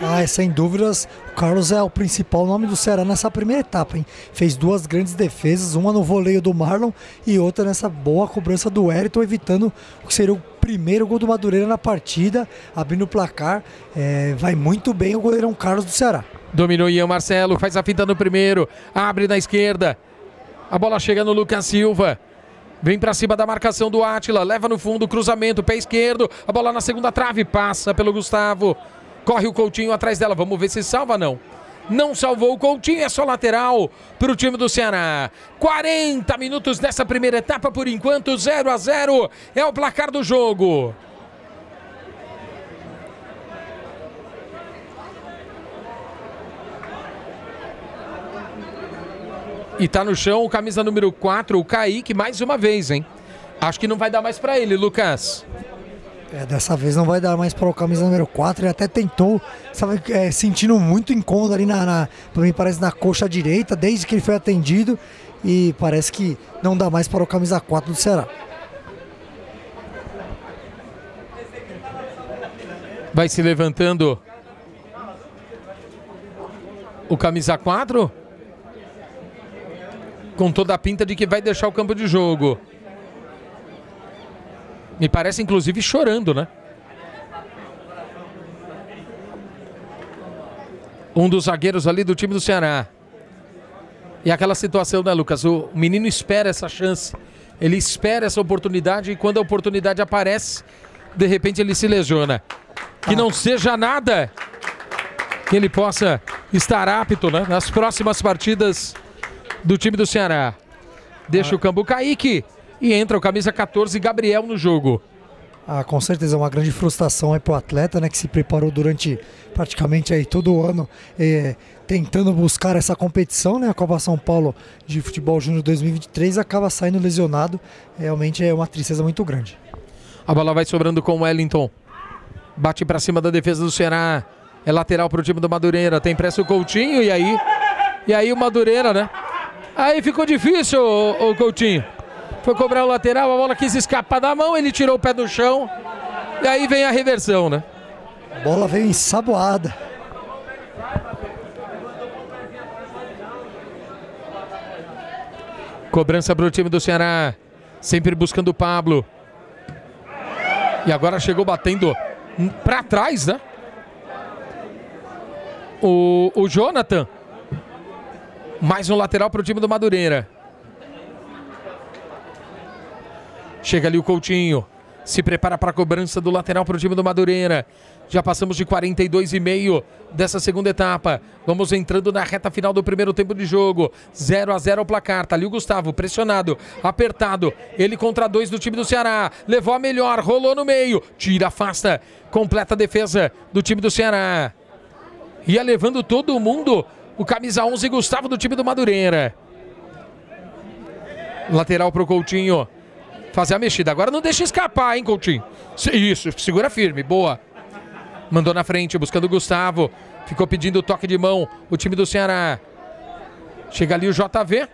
Ah, sem dúvidas, o Carlos é o principal nome do Ceará nessa primeira etapa, hein? Fez duas grandes defesas, uma no voleio do Marlon e outra nessa boa cobrança do Wellington, evitando o que seria o primeiro gol do Madureira na partida, abrindo o placar. É, vai muito bem o goleirão Carlos do Ceará. Dominou Ian Marcelo, faz a finta no primeiro, abre na esquerda. A bola chega no Lucas Silva. Vem para cima da marcação do Átila, leva no fundo, cruzamento, pé esquerdo. A bola na segunda trave, passa pelo Gustavo. Corre o Coutinho atrás dela. Vamos ver se salva não. Não salvou o Coutinho, é só lateral para o time do Ceará. 40 minutos nessa primeira etapa, por enquanto, 0 a 0 é o placar do jogo. E tá no chão o camisa número 4, o Kaique, mais uma vez, hein? Acho que não vai dar mais para ele, Lucas. É, dessa vez não vai dar mais para o camisa número 4. Ele até tentou, sabe, é, sentindo muito incômodo ali na, na, mim parece na coxa direita, desde que ele foi atendido. E parece que não dá mais para o camisa 4 do Ceará. Vai se levantando o camisa 4. Com toda a pinta de que vai deixar o campo de jogo. Me parece, inclusive, chorando, né? Um dos zagueiros ali do time do Ceará. E aquela situação, né, Lucas? O menino espera essa chance. Ele espera essa oportunidade e quando a oportunidade aparece, de repente ele se lesiona. Que não seja nada que ele possa estar apto né, nas próximas partidas do time do Ceará. Deixa o Cambu Kaique e entra o camisa 14, Gabriel, no jogo. Ah, com certeza é uma grande frustração aí para o atleta, né, que se preparou durante praticamente aí todo o ano eh, tentando buscar essa competição, né, a Copa São Paulo de Futebol Júnior 2023 acaba saindo lesionado. Realmente é uma tristeza muito grande. A bola vai sobrando com o Wellington. Bate para cima da defesa do Ceará. É lateral para o time do Madureira. Tem pressa o Coutinho e aí e aí o Madureira, né? Aí ficou difícil o, o Coutinho. Foi cobrar o lateral, a bola quis escapar da mão, ele tirou o pé do chão. E aí vem a reversão, né? A bola veio ensaboada. Cobrança para o time do Ceará. Sempre buscando o Pablo. E agora chegou batendo para trás, né? O, o Jonathan. Mais um lateral para o time do Madureira. Chega ali o Coutinho. Se prepara para a cobrança do lateral para o time do Madureira. Já passamos de 42,5 dessa segunda etapa. Vamos entrando na reta final do primeiro tempo de jogo. 0 a 0 o placar. Tá ali o Gustavo, pressionado, apertado. Ele contra dois do time do Ceará. Levou a melhor, rolou no meio. Tira, afasta. Completa a defesa do time do Ceará. Ia levando todo mundo. O camisa 11, Gustavo, do time do Madureira. Lateral para o Coutinho fazer a mexida. Agora não deixa escapar, hein, Coutinho? Isso, segura firme, boa. Mandou na frente, buscando o Gustavo. Ficou pedindo toque de mão o time do Ceará. Chega ali o JV.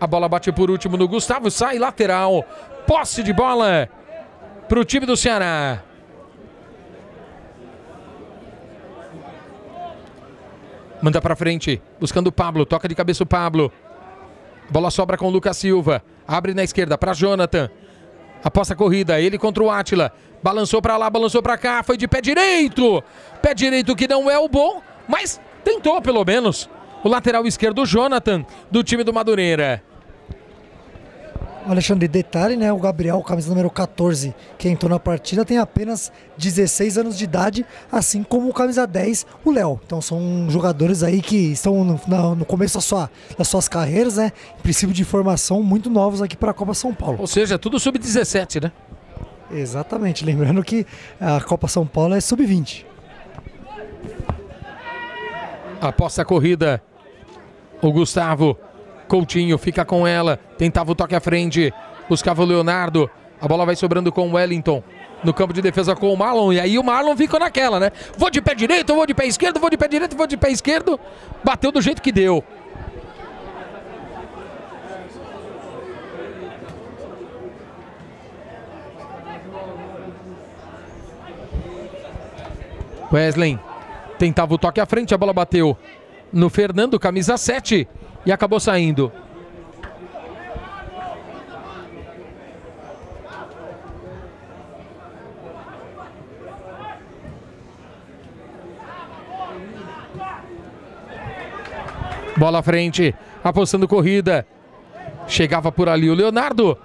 A bola bate por último no Gustavo. Sai lateral. Posse de bola para o time do Ceará. Manda para frente, buscando o Pablo. Toca de cabeça o Pablo. Bola sobra com o Lucas Silva. Abre na esquerda para Jonathan. Aposta a corrida, ele contra o Átila. Balançou para lá, balançou para cá, foi de pé direito. Pé direito que não é o bom, mas tentou pelo menos. O lateral esquerdo, Jonathan, do time do Madureira. Alexandre, detalhe, né? O Gabriel, camisa número 14, que entrou na partida, tem apenas 16 anos de idade, assim como o camisa 10, o Léo. Então são jogadores aí que estão no, no começo da sua, das suas carreiras, né? Em princípio de formação, muito novos aqui para a Copa São Paulo. Ou seja, tudo sub-17, né? Exatamente. Lembrando que a Copa São Paulo é sub-20. Aposta a corrida. O Gustavo Coutinho fica com ela. Tentava o toque à frente. Buscava o Leonardo. A bola vai sobrando com o Wellington. No campo de defesa com o Marlon. E aí o Marlon fica naquela, né? Vou de pé direito, vou de pé esquerdo, vou de pé direito, vou de pé esquerdo. Bateu do jeito que deu. Wesley tentava o toque à frente, a bola bateu no Fernando, camisa 7, e acabou saindo. Bola à frente, apostando corrida. Chegava por ali o Leonardo.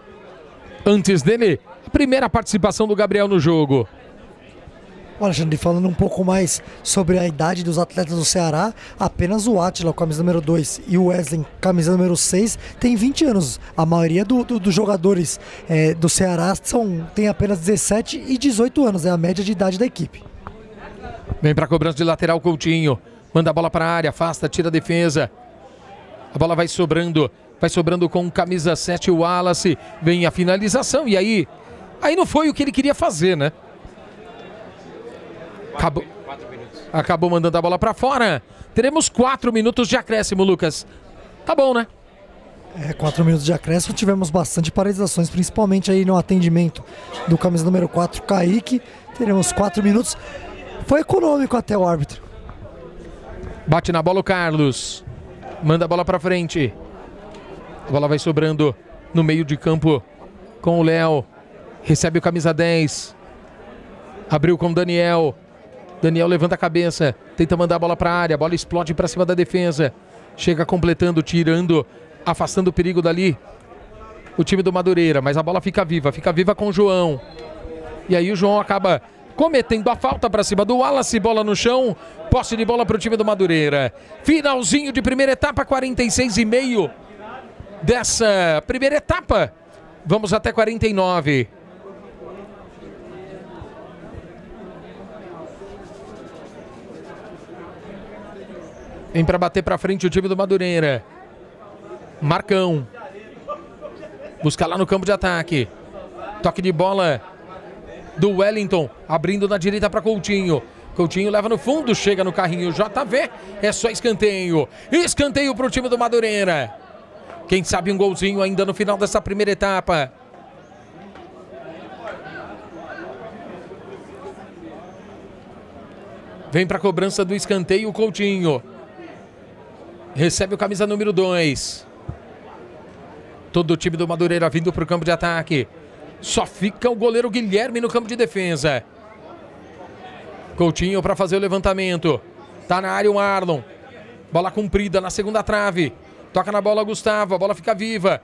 Antes dele, primeira participação do Gabriel no jogo. Alexandre, falando um pouco mais sobre a idade dos atletas do Ceará, apenas o Atila, camisa número 2, e o Wesley, camisa número 6, tem 20 anos. A maioria do, do, dos jogadores é, do Ceará são, tem apenas 17 e 18 anos, é a média de idade da equipe. Vem para a cobrança de lateral Coutinho. Manda a bola para a área, afasta, tira a defesa. A bola vai sobrando, vai sobrando com camisa 7 o Wallace. Vem a finalização e aí, aí não foi o que ele queria fazer, né? Acabou, acabou mandando a bola para fora. Teremos quatro minutos de acréscimo, Lucas. Tá bom, né? É, quatro minutos de acréscimo, tivemos bastante paralisações, principalmente aí no atendimento do camisa número 4, Kaique. Teremos quatro minutos. Foi econômico até o árbitro. Bate na bola o Carlos. Manda a bola para frente. A bola vai sobrando no meio de campo com o Léo. Recebe o camisa 10. Abriu com o Daniel. Daniel levanta a cabeça, tenta mandar a bola para a área, a bola explode para cima da defesa. Chega completando, tirando, afastando o perigo dali. O time do Madureira, mas a bola fica viva, fica viva com o João. E aí o João acaba cometendo a falta para cima do Wallace, bola no chão, posse de bola para o time do Madureira. Finalzinho de primeira etapa, 46 e meio dessa primeira etapa. Vamos até 49. Vem para bater para frente o time do Madureira. Marcão. Busca lá no campo de ataque. Toque de bola do Wellington. Abrindo na direita para Coutinho. Coutinho leva no fundo, chega no carrinho JV. É só escanteio. Escanteio para o time do Madureira. Quem sabe um golzinho ainda no final dessa primeira etapa. Vem para a cobrança do escanteio Coutinho. Recebe o camisa número 2. Todo o time do Madureira vindo para o campo de ataque. Só fica o goleiro Guilherme no campo de defesa. Coutinho para fazer o levantamento. Tá na área o Marlon. Bola comprida na segunda trave. Toca na bola Gustavo. A bola fica viva.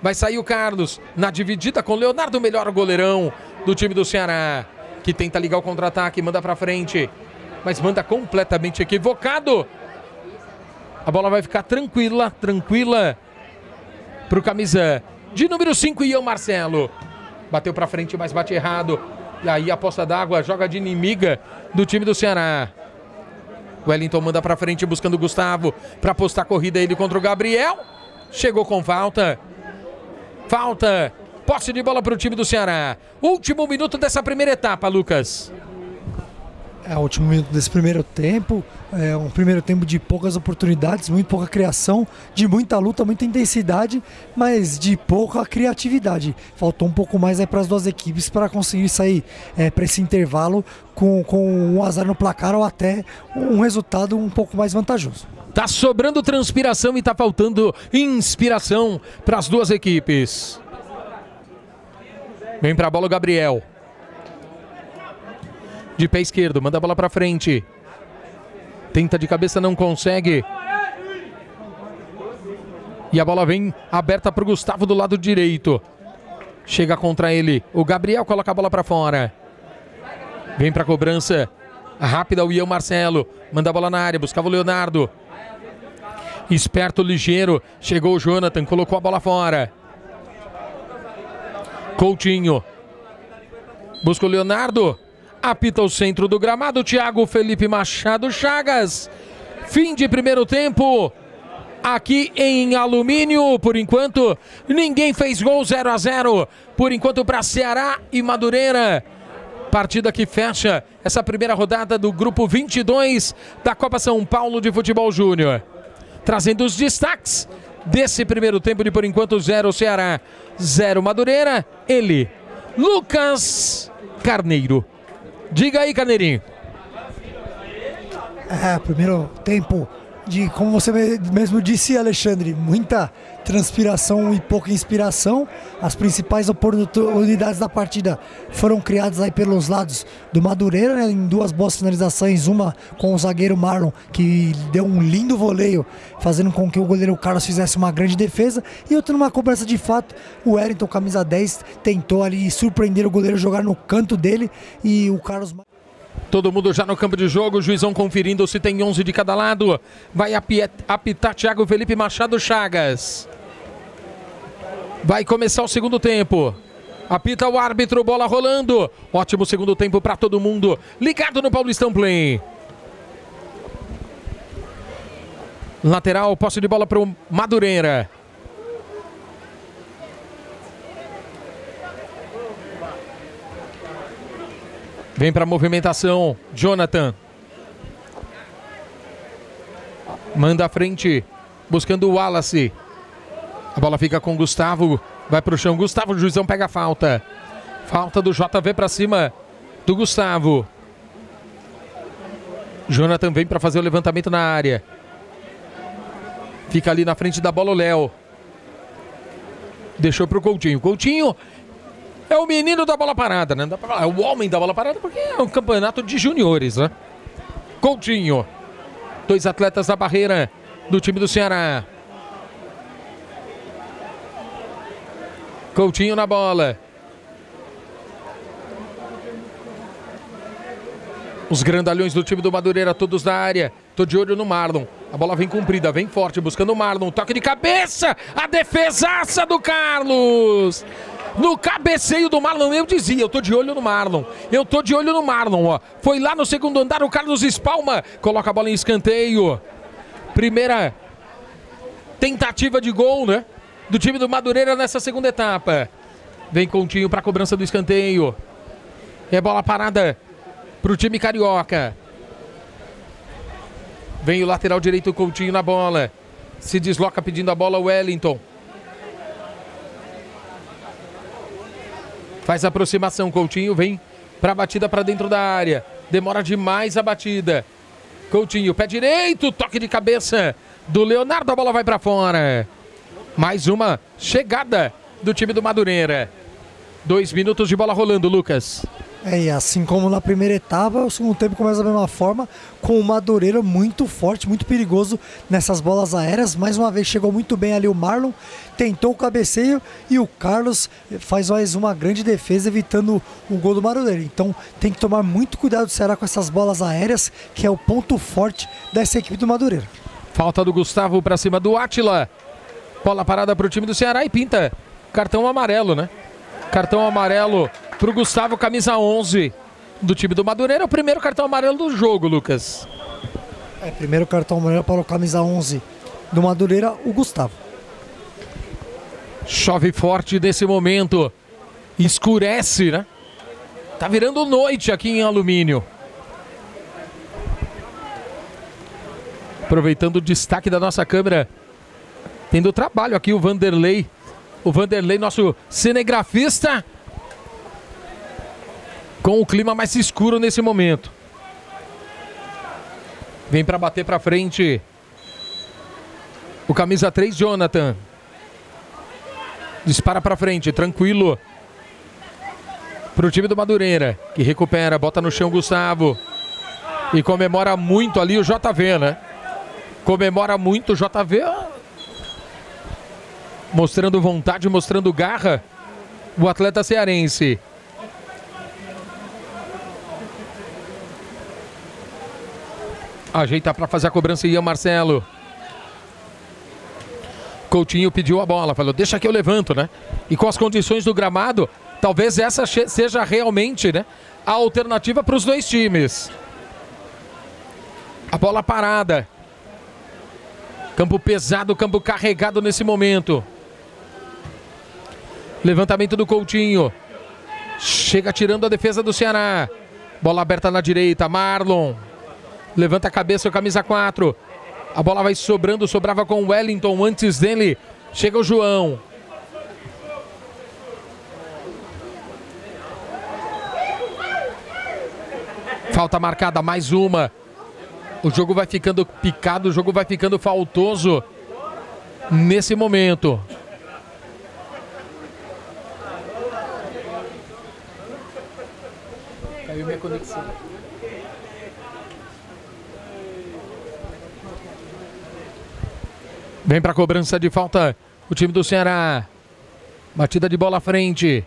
Vai sair o Carlos. Na dividida com o Leonardo, melhor goleirão do time do Ceará. Que tenta ligar o contra-ataque. Manda para frente. Mas manda completamente equivocado. A bola vai ficar tranquila, tranquila para o camisa de número 5, Ian Marcelo. Bateu para frente, mas bate errado. E aí a poça d'água joga de inimiga do time do Ceará. Wellington manda para frente buscando o Gustavo para postar a corrida ele contra o Gabriel. Chegou com falta. Falta. Posse de bola para o time do Ceará. Último minuto dessa primeira etapa, Lucas. É o último minuto desse primeiro tempo. É um primeiro tempo de poucas oportunidades, muito pouca criação, de muita luta, muita intensidade, mas de pouca criatividade. Faltou um pouco mais para as duas equipes para conseguir sair é, para esse intervalo com, com um azar no placar ou até um resultado um pouco mais vantajoso. Tá sobrando transpiração e tá faltando inspiração para as duas equipes. Vem para a bola o Gabriel. De pé esquerdo, manda a bola para frente. Tenta de cabeça, não consegue. E a bola vem aberta para o Gustavo do lado direito. Chega contra ele. O Gabriel coloca a bola para fora. Vem para a cobrança. Rápida o Ian Marcelo. Manda a bola na área. Buscava o Leonardo. Esperto, ligeiro. Chegou o Jonathan. Colocou a bola fora. Coutinho. Busca o Leonardo. Apita o centro do gramado, Thiago Felipe Machado Chagas. Fim de primeiro tempo. aqui em Alumínio. Por enquanto, ninguém fez gol 0 a 0. Por enquanto, para Ceará e Madureira. Partida que fecha essa primeira rodada do grupo 22 da Copa São Paulo de Futebol Júnior. Trazendo os destaques desse primeiro tempo de por enquanto 0 Ceará, 0 Madureira. Ele, Lucas Carneiro. Diga aí, Carneirinho. É, primeiro tempo de, como você mesmo disse, Alexandre, muita transpiração e pouca inspiração. As principais oportunidades da partida foram criadas aí pelos lados do Madureira, né, em duas boas finalizações, uma com o zagueiro Marlon, que deu um lindo voleio, fazendo com que o goleiro Carlos fizesse uma grande defesa, e outra numa cobrança de fato, o Wellington, camisa 10, tentou ali surpreender o goleiro, jogar no canto dele, e o Carlos... Todo mundo já no campo de jogo, juizão conferindo se tem 11 de cada lado. Vai apitar Thiago Felipe Machado Chagas. Vai começar o segundo tempo. Apita o árbitro, bola rolando. Ótimo segundo tempo para todo mundo. Ligado no Paulistão Play. Lateral, posse de bola para o Madureira. Vem para a movimentação. Jonathan. Manda à frente. Buscando o Wallace. A bola fica com Gustavo. Vai para o chão. Gustavo, o juizão pega a falta. Falta do JV para cima do Gustavo. Jonathan vem para fazer o levantamento na área. Fica ali na frente da bola o Léo. Deixou para o Coutinho. Coutinho é o menino da bola parada, né? É o homem da bola parada porque é um campeonato de juniores, né? Coutinho. Dois atletas da barreira do time do Ceará. Coutinho na bola. Os grandalhões do time do Madureira, todos na área. Tô de olho no Marlon. A bola vem comprida, vem forte, buscando o Marlon. Toque de cabeça. A defesaça do Carlos. No cabeceio do Marlon, eu dizia, eu tô de olho no Marlon. Eu tô de olho no Marlon, ó. Foi lá no segundo andar o Carlos Espalma. Coloca a bola em escanteio. Primeira tentativa de gol, né? Do time do Madureira nessa segunda etapa. Vem Continho para cobrança do escanteio. É bola parada para o time carioca. Vem o lateral direito Coutinho na bola. Se desloca pedindo a bola Wellington. Faz a aproximação, Coutinho vem para a batida para dentro da área. Demora demais a batida. Coutinho, pé direito, toque de cabeça do Leonardo, a bola vai para fora. Mais uma chegada do time do Madureira. Dois minutos de bola rolando, Lucas. É, e assim como na primeira etapa, o segundo tempo começa da mesma forma, com o Madureira muito forte, muito perigoso nessas bolas aéreas. Mais uma vez chegou muito bem ali o Marlon, tentou o cabeceio e o Carlos faz mais uma grande defesa, evitando o gol do Madureira. Então tem que tomar muito cuidado será com essas bolas aéreas, que é o ponto forte dessa equipe do Madureira. Falta do Gustavo para cima do Atila. Bola parada para o time do Ceará e pinta cartão amarelo, né? Cartão amarelo para o Gustavo, camisa 11 do time do Madureira. É o primeiro cartão amarelo do jogo, Lucas. É, primeiro cartão amarelo para o camisa 11 do Madureira, o Gustavo. Chove forte nesse momento. Escurece, né? Tá virando noite aqui em alumínio. Aproveitando o destaque da nossa câmera, tendo trabalho aqui o Vanderlei. O Vanderlei, nosso cinegrafista, com o clima mais escuro nesse momento. Vem para bater para frente. O camisa 3, Jonathan. Dispara para frente, tranquilo. Para o time do Madureira, que recupera, bota no chão Gustavo. E comemora muito ali o JV, né? Comemora muito o JV. Mostrando vontade, mostrando garra. O atleta cearense. Ajeita para fazer a cobrança Ian Marcelo. Coutinho pediu a bola, falou: Deixa que eu levanto, né? E com as condições do gramado, talvez essa seja realmente né, a alternativa para os dois times. A bola parada. Campo pesado, campo carregado nesse momento. Levantamento do Coutinho. Chega tirando a defesa do Ceará. Bola aberta na direita. Marlon. Levanta a cabeça, o camisa 4. A bola vai sobrando, sobrava com o Wellington. Antes dele, chega o João. Falta marcada, mais uma. O jogo vai ficando picado, o jogo vai ficando faltoso nesse momento. Minha conexão. Vem para a cobrança de falta o time do Ceará. Batida de bola à frente.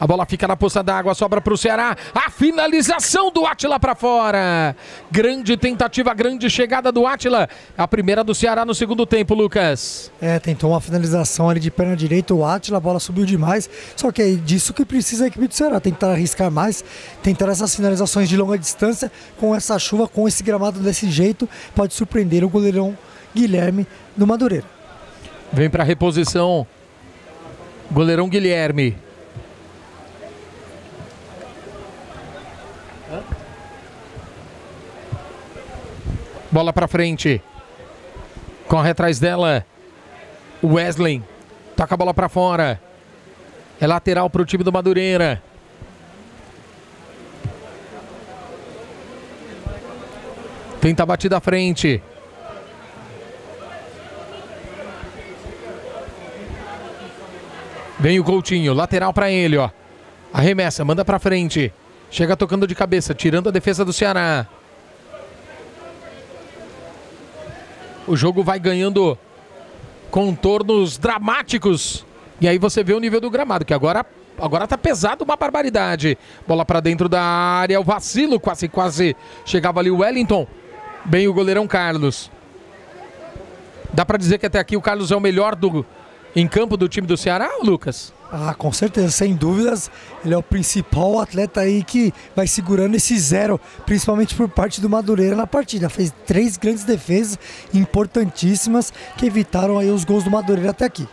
A bola fica na poça d'água, sobra para o Ceará. A finalização do Atila para fora. Grande tentativa, grande chegada do Atila. A primeira do Ceará no segundo tempo, Lucas. É, tentou uma finalização ali de perna direita, o Atila, a bola subiu demais. Só que é disso que precisa a equipe do Ceará. Tentar arriscar mais, tentar essas finalizações de longa distância. Com essa chuva, com esse gramado desse jeito, pode surpreender o goleirão Guilherme do Madureira. Vem para reposição. Goleirão Guilherme. Bola para frente. Corre atrás dela. Wesley. Toca a bola para fora. É lateral para o time do Madureira. Tenta batida à frente. Vem o Coutinho, lateral para ele, ó. Arremessa, manda para frente. Chega tocando de cabeça, tirando a defesa do Ceará. O jogo vai ganhando contornos dramáticos. E aí você vê o nível do gramado, que agora agora tá pesado uma barbaridade. Bola para dentro da área, o vacilo quase quase chegava ali o Wellington. Bem o goleirão Carlos. Dá para dizer que até aqui o Carlos é o melhor do em campo do time do Ceará, Lucas? Ah, com certeza, sem dúvidas, ele é o principal atleta aí que vai segurando esse zero, principalmente por parte do Madureira na partida. Fez três grandes defesas importantíssimas que evitaram aí os gols do Madureira até aqui.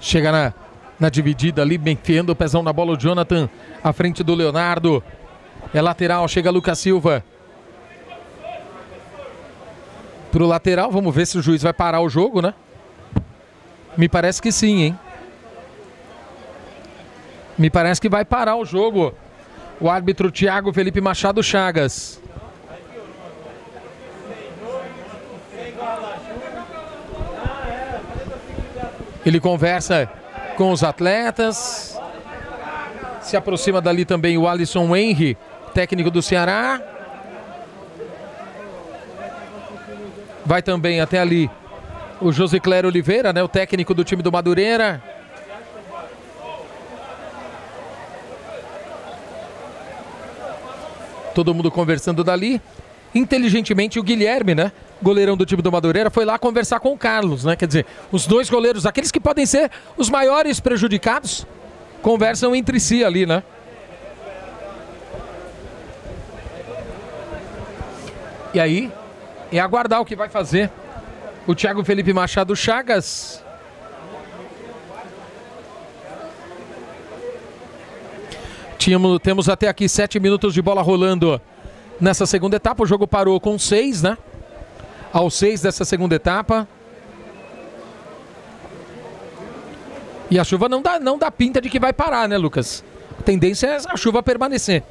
Chega na, na dividida ali, bem o pezão na bola o Jonathan, à frente do Leonardo. É lateral, chega Lucas Silva. Pro lateral, vamos ver se o juiz vai parar o jogo, né? Me parece que sim, hein? Me parece que vai parar o jogo. O árbitro Thiago Felipe Machado Chagas. Ele conversa com os atletas. Se aproxima dali também o Alisson Henry, técnico do Ceará. Vai também até ali o José Clério Oliveira, né, o técnico do time do Madureira. Todo mundo conversando dali. Inteligentemente o Guilherme, né, goleirão do time do Madureira, foi lá conversar com o Carlos, né? Quer dizer, os dois goleiros, aqueles que podem ser os maiores prejudicados, conversam entre si ali, né? E aí, é aguardar o que vai fazer o Thiago Felipe Machado Chagas. Tínhamos, temos até aqui sete minutos de bola rolando nessa segunda etapa. O jogo parou com seis, né? Aos seis dessa segunda etapa. E a chuva não dá, não dá pinta de que vai parar, né, Lucas? A tendência é a chuva permanecer.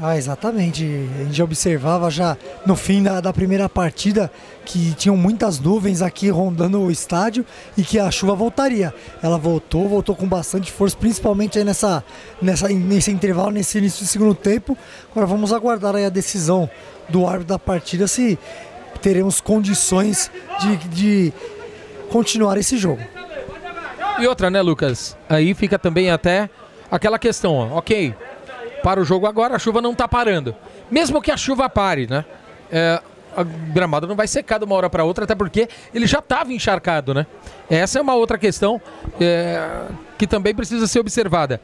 Ah, exatamente. A gente observava já no fim da, da, primeira partida que tinham muitas nuvens aqui rondando o estádio e que a chuva voltaria. Ela voltou, voltou com bastante força, principalmente aí nessa, nessa, nesse intervalo, nesse início do segundo tempo. Agora vamos aguardar aí a decisão do árbitro da partida se teremos condições de, de continuar esse jogo. E outra, né, Lucas? Aí fica também até aquela questão, ó, ok para o jogo agora, a chuva não está parando. Mesmo que a chuva pare, né? É, a gramado não vai secar de uma hora para outra, até porque ele já estava encharcado, né? Essa é uma outra questão é, que também precisa ser observada.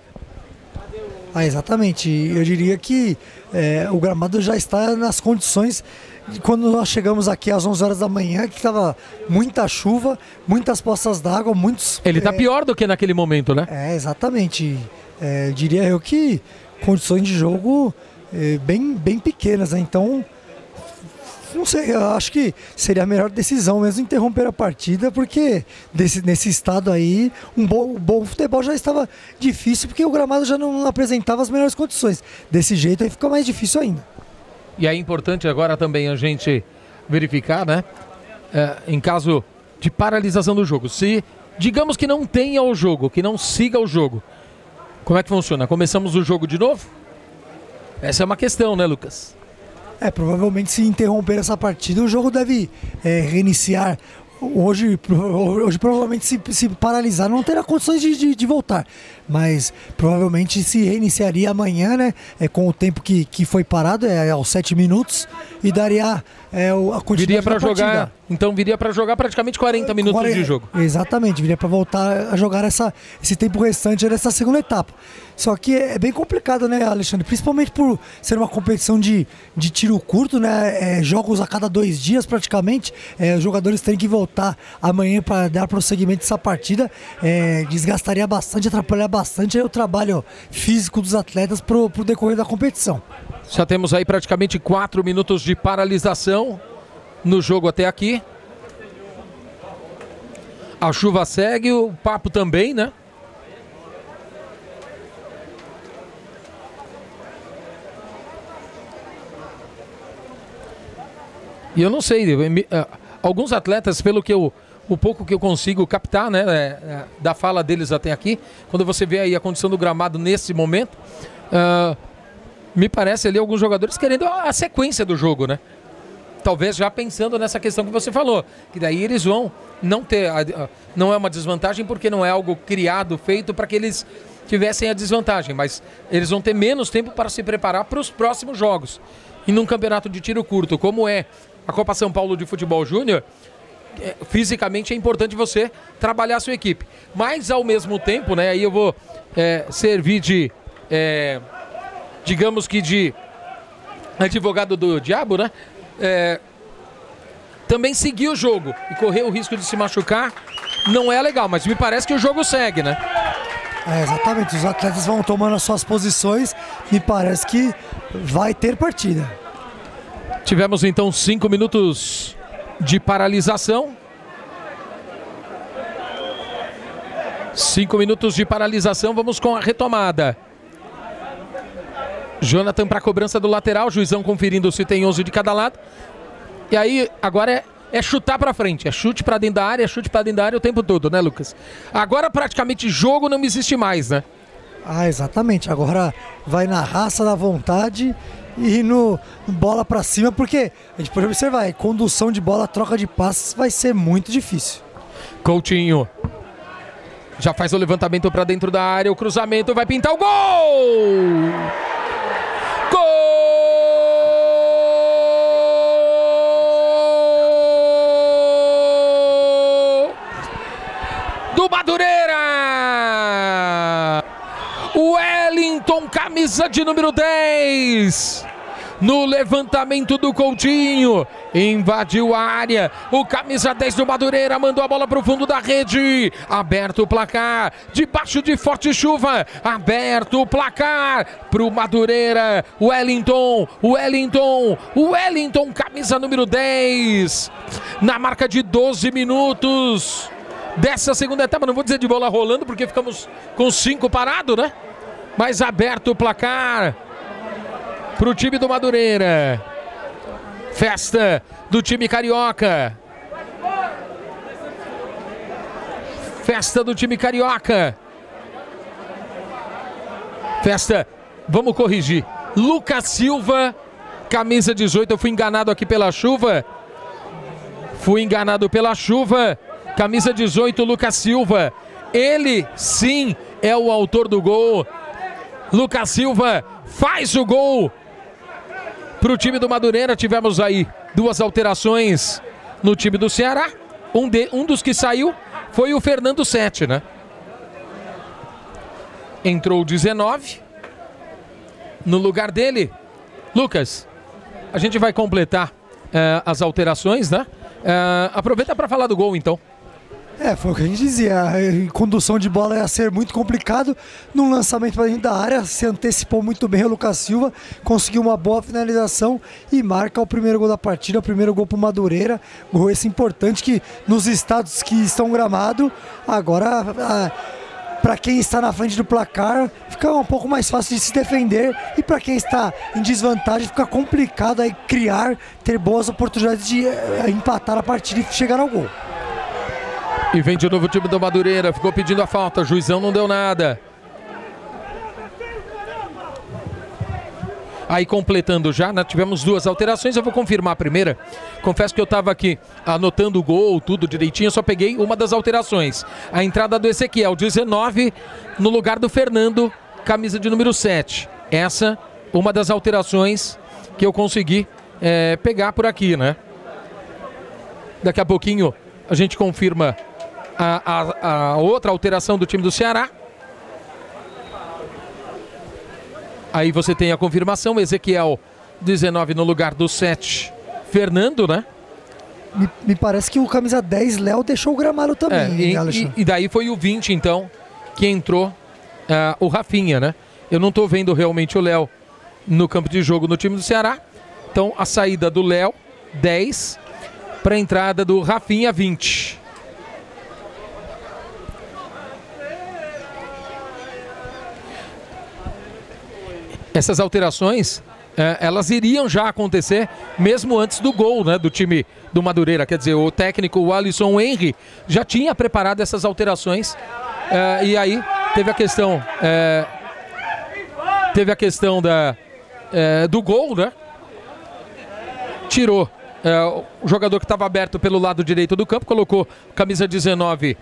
Ah, exatamente. Eu diria que é, o gramado já está nas condições quando nós chegamos aqui às 11 horas da manhã, que estava muita chuva, muitas poças d'água, muitos. Ele está é, pior do que naquele momento, né? É, exatamente. É, diria eu que condições de jogo é, bem, bem pequenas, né? Então, não sei, eu acho que seria a melhor decisão mesmo interromper a partida, porque desse, nesse estado aí, um bom, bom futebol já estava difícil, porque o gramado já não apresentava as melhores condições. Desse jeito aí fica mais difícil ainda. E é importante agora também a gente verificar, né? É, em caso de paralisação do jogo. Se, digamos que não tenha o jogo, que não siga o jogo, como é que funciona? Começamos o jogo de novo? Essa é uma questão, né, Lucas? É, provavelmente se interromper essa partida, o jogo deve é, reiniciar. Hoje, hoje provavelmente se, se paralisar não terá condições de, de, de, voltar. Mas provavelmente se reiniciaria amanhã, né? É, com o tempo que, que foi parado, é aos sete minutos, e daria é, a continuidade Viria para jogar. Então viria para jogar praticamente 40 minutos 40, de jogo. Exatamente, viria para voltar a jogar essa, esse tempo restante dessa segunda etapa. Só que é bem complicado, né, Alexandre? Principalmente por ser uma competição de, de tiro curto, né? É, jogos a cada dois dias praticamente. É, os jogadores têm que voltar amanhã para dar prosseguimento dessa partida. É, desgastaria bastante, atrapalharia bastante o trabalho físico dos atletas para o decorrer da competição. Já temos aí praticamente quatro minutos de paralisação no jogo até aqui. A chuva segue, o papo também, né? E eu não sei, eh, alguns atletas, pelo que eu, o pouco que eu consigo captar, né, é, é, da fala deles até aqui, quando você vê aí a condição do gramado nesse momento, uh, me parece ali alguns jogadores querendo a sequência do jogo, né? Talvez já pensando nessa questão que você falou, que daí eles vão não ter, não é uma desvantagem porque não é algo criado, feito para que eles tivessem a desvantagem, mas eles vão ter menos tempo para se preparar para os próximos jogos. E num campeonato de tiro curto, como é a Copa São Paulo de Futebol Júnior, é, fisicamente é importante você trabalhar a sua equipe. Mas ao mesmo tempo, né, aí eu vou é, servir de, é, digamos que de advogado do diabo, né? É, também seguir o jogo e correr o risco de se machucar não é legal, mas me parece que o jogo segue, né? É, exatamente, os atletas vão tomando as suas posições, me parece que vai ter partida. Tivemos então cinco minutos de paralisação. Cinco minutos de paralisação, vamos com a retomada. Jonathan para a cobrança do lateral, juizão conferindo se tem 11 de cada lado. E aí, agora é, é chutar para frente, é chute para dentro da área, é chute para dentro da área o tempo todo, né, Lucas? Agora praticamente jogo não existe mais, né? Ah, exatamente. Agora vai na raça, na vontade e no bola para cima, porque a gente pode observar, condução de bola, troca de passes vai ser muito difícil. Coutinho já faz o levantamento para dentro da área, o cruzamento vai pintar o! Gol! Madureira! Wellington, camisa de número 10 no levantamento do Coutinho. Invadiu a área. O camisa 10 do Madureira mandou a bola para o fundo da rede. Aberto o placar. Debaixo de forte chuva. Aberto o placar para o Madureira. Wellington. Wellington. Wellington, camisa número 10. Na marca de 12 minutos dessa segunda etapa. Não vou dizer de bola rolando, porque ficamos com cinco parado, né? Mas aberto o placar para o time do Madureira. Festa do time carioca. Festa do time carioca. Festa, vamos corrigir. Lucas Silva, camisa 18. Eu fui enganado aqui pela chuva. Fui enganado pela chuva. Camisa 18, Lucas Silva. Ele sim é o autor do gol. Lucas Silva faz o gol para o time do Madureira. Tivemos aí duas alterações no time do Ceará. Um, de, um dos que saiu foi o Fernando Sete, né? Entrou 19. No lugar dele, Lucas, a gente vai completar as alterações, né? aproveita para falar do gol, então. É, foi o que a gente dizia. A condução de bola ia ser muito complicado. No lançamento para dentro da área, se antecipou muito bem o Lucas Silva, conseguiu uma boa finalização e marca o primeiro gol da partida, o primeiro gol para o Madureira. Gol esse importante que nos estados que estão gramados, agora. para quem está na frente do placar, fica um pouco mais fácil de se defender e para quem está em desvantagem, fica complicado aí criar, ter boas oportunidades de eh, empatar a partida e chegar ao gol. E vem de novo o time do Madureira. Ficou pedindo a falta. Juizão não deu nada. Aí completando já, né? tivemos duas alterações. Eu vou confirmar a primeira. Confesso que eu estava aqui anotando o gol, tudo direitinho. Só peguei uma das alterações. A entrada do Ezequiel, 19, no lugar do Fernando, camisa de número 7. Essa, uma das alterações que eu consegui é, pegar por aqui, né? Daqui a pouquinho a gente confirma a, a, a outra alteração do time do Ceará. Aí você tem a confirmação, Ezequiel 19 no lugar do 7, Fernando, né? Me, me, parece que o camisa 10, Léo, deixou o gramado também, é, e, e, daí foi o 20, então, que entrou uh, o Rafinha, né? Eu não estou vendo realmente o Léo no campo de jogo no time do Ceará. Então, a saída do Léo, 10, para a entrada do Rafinha, 20. Essas alterações é, elas iriam já acontecer mesmo antes do gol né, do time do Madureira. Quer dizer, o técnico Alisson Henry já tinha preparado essas alterações é, e aí teve a questão é, teve a questão da, do gol, né? Tirou o jogador que estava aberto pelo lado direito do campo, colocou camisa 19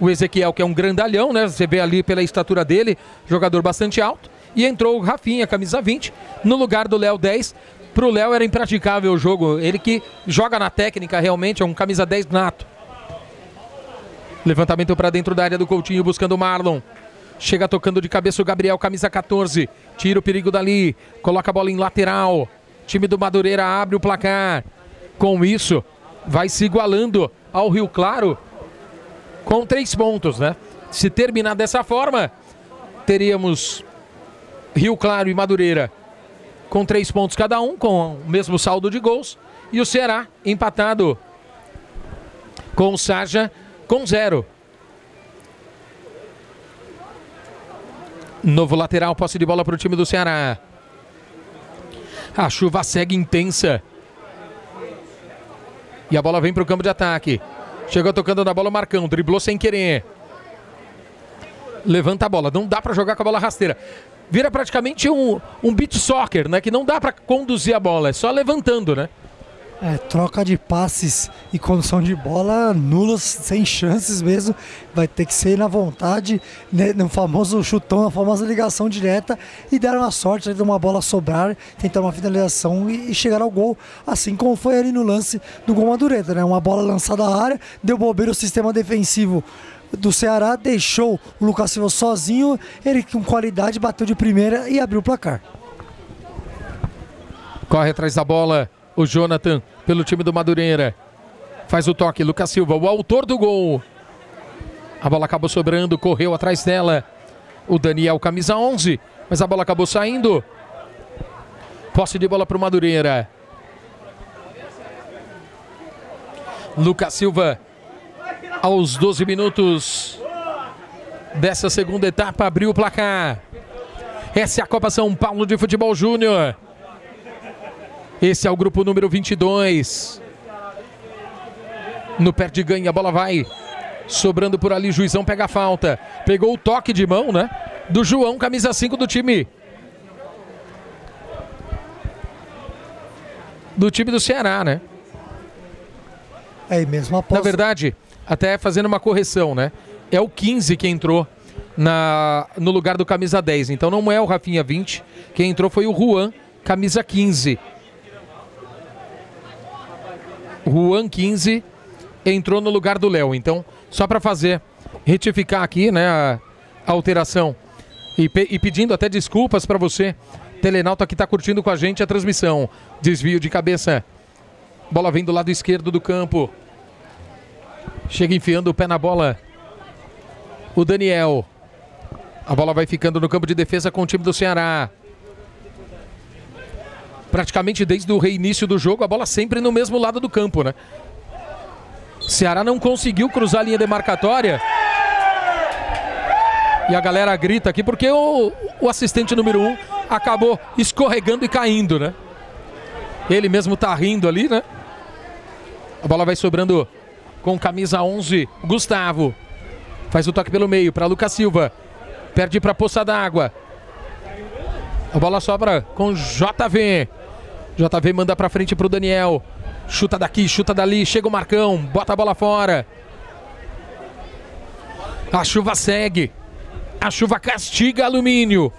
o Ezequiel, que é um grandalhão, né? Você vê ali pela estatura dele, jogador bastante alto e entrou o Rafinha, camisa 20, no lugar do Léo 10. Pro Léo era impraticável o jogo. Ele que joga na técnica realmente, é um camisa 10 nato. Levantamento para dentro da área do Coutinho, buscando o Marlon. Chega tocando de cabeça o Gabriel, camisa 14. Tira o perigo dali. Coloca a bola em lateral. Time do Madureira abre o placar. Com isso, vai se igualando ao Rio Claro com três pontos, né? Se terminar dessa forma, teríamos Rio Claro e Madureira com três pontos cada um, com o mesmo saldo de gols. E o Ceará empatado com o Saja com zero. Novo lateral, posse de bola para o time do Ceará. A chuva segue intensa. E a bola vem para o campo de ataque. Chegou tocando na bola o Marcão, driblou sem querer. Levanta a bola, não dá para jogar com a bola rasteira vira praticamente um, um beat soccer, né? Que não dá para conduzir a bola, é só levantando, né? É, troca de passes e condução de bola nulas, sem chances mesmo. Vai ter que ser na vontade, né, no famoso chutão, na famosa ligação direta. E deram a sorte de uma bola sobrar, tentar uma finalização e, e, chegar ao gol. Assim como foi ali no lance do gol Madureta, né? Uma bola lançada à área, deu bobeira o sistema defensivo do Ceará deixou o Lucas Silva sozinho, ele com qualidade bateu de primeira e abriu o placar. Corre atrás da bola o Jonathan pelo time do Madureira. Faz o toque, Lucas Silva, o autor do gol. A bola acabou sobrando, correu atrás dela. O Daniel, camisa 11, mas a bola acabou saindo. Posse de bola para o Madureira. Lucas Silva aos 12 minutos dessa segunda etapa, abriu o placar. Essa é a Copa São Paulo de Futebol Júnior. Esse é o grupo número 22. No perde ganha, a bola vai sobrando por ali. Juizão pega a falta. Pegou o toque de mão, né? Do João, camisa 5 do time. Do time do Ceará, né? É, mesmo após... Na verdade, até fazendo uma correção, né? É o 15 que entrou na, no lugar do camisa 10. Então não é o Rafinha 20. Quem entrou foi o Juan, camisa 15. Juan 15 entrou no lugar do Léo. Então, só para fazer, retificar aqui né, a, a alteração. E, pe, e, pedindo até desculpas para você, Telenauta que está curtindo com a gente a transmissão. Desvio de cabeça Bola vem do lado esquerdo do campo. Chega enfiando o pé na bola. O Daniel. A bola vai ficando no campo de defesa com o time do Ceará. Praticamente desde o reinício do jogo, a bola sempre no mesmo lado do campo, né? Ceará não conseguiu cruzar a linha demarcatória. E a galera grita aqui porque o, o assistente número 1 um acabou escorregando e caindo, né? Ele mesmo tá rindo ali, né? A bola vai sobrando com camisa 11, Gustavo. Faz o toque pelo meio para Lucas Silva. Perde para Poça d'Água. A bola sobra com JV. JV manda para frente para o Daniel. Chuta daqui, chuta dali, chega o Marcão, bota a bola fora. A chuva segue. A chuva castiga alumínio.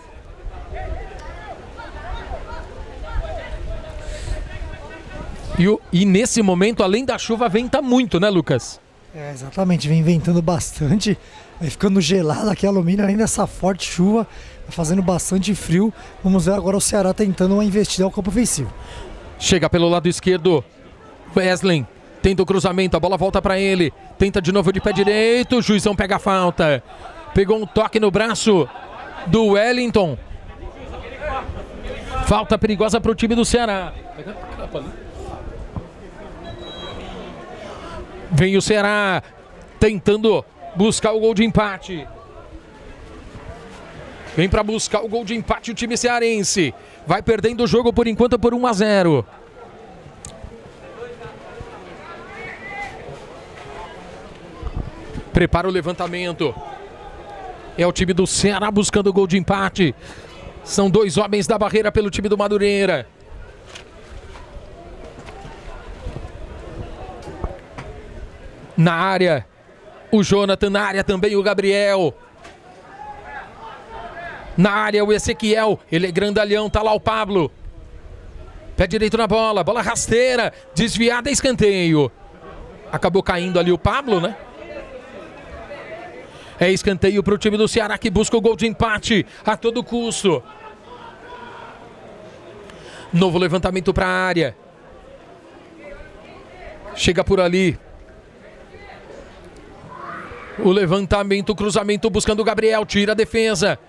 E, o, e nesse momento, além da chuva, venta muito, né, Lucas? É, exatamente, vem ventando bastante, vai ficando gelado aqui alumínio, além dessa forte chuva, tá fazendo bastante frio. Vamos ver agora o Ceará tentando uma investida ao campo ofensivo. Chega pelo lado esquerdo, Wesley tenta o cruzamento, a bola volta para ele, tenta de novo de pé direito, o juizão pega a falta. Pegou um toque no braço do Wellington. Falta perigosa para o time do Ceará. Vem o Ceará tentando buscar o gol de empate. Vem para buscar o gol de empate o time cearense. Vai perdendo o jogo por enquanto por 1 a 0. Prepara o levantamento. É o time do Ceará buscando o gol de empate. São dois homens da barreira pelo time do Madureira. Na área, o Jonathan, na área também o Gabriel. Na área, o Ezequiel, ele é grandalhão, tá lá o Pablo. Pé direito na bola, bola rasteira, desviada, escanteio. Acabou caindo ali o Pablo, né? É escanteio para o time do Ceará que busca o gol de empate a todo custo. Novo levantamento para a área. Chega por ali. O levantamento, o cruzamento buscando o Gabriel, tira a defesa.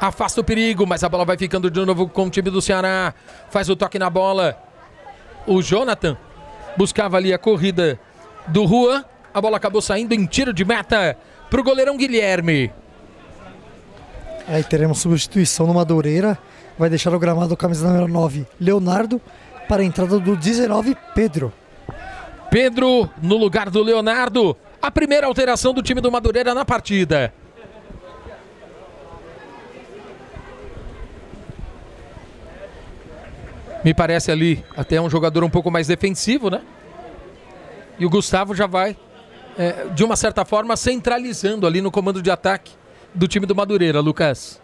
Afasta o perigo, mas a bola vai ficando de novo com o time do Ceará. Faz o toque na bola. O Jonathan buscava ali a corrida do Juan. A bola acabou saindo em tiro de meta para o goleirão Guilherme. Aí teremos substituição no Madureira. Vai deixar o gramado o camisa número 9, Leonardo, para a entrada do 19, Pedro. Pedro no lugar do Leonardo. A primeira alteração do time do Madureira na partida. Me parece ali até um jogador um pouco mais defensivo, né? E o Gustavo já vai, é, de uma certa forma, centralizando ali no comando de ataque do time do Madureira, Lucas.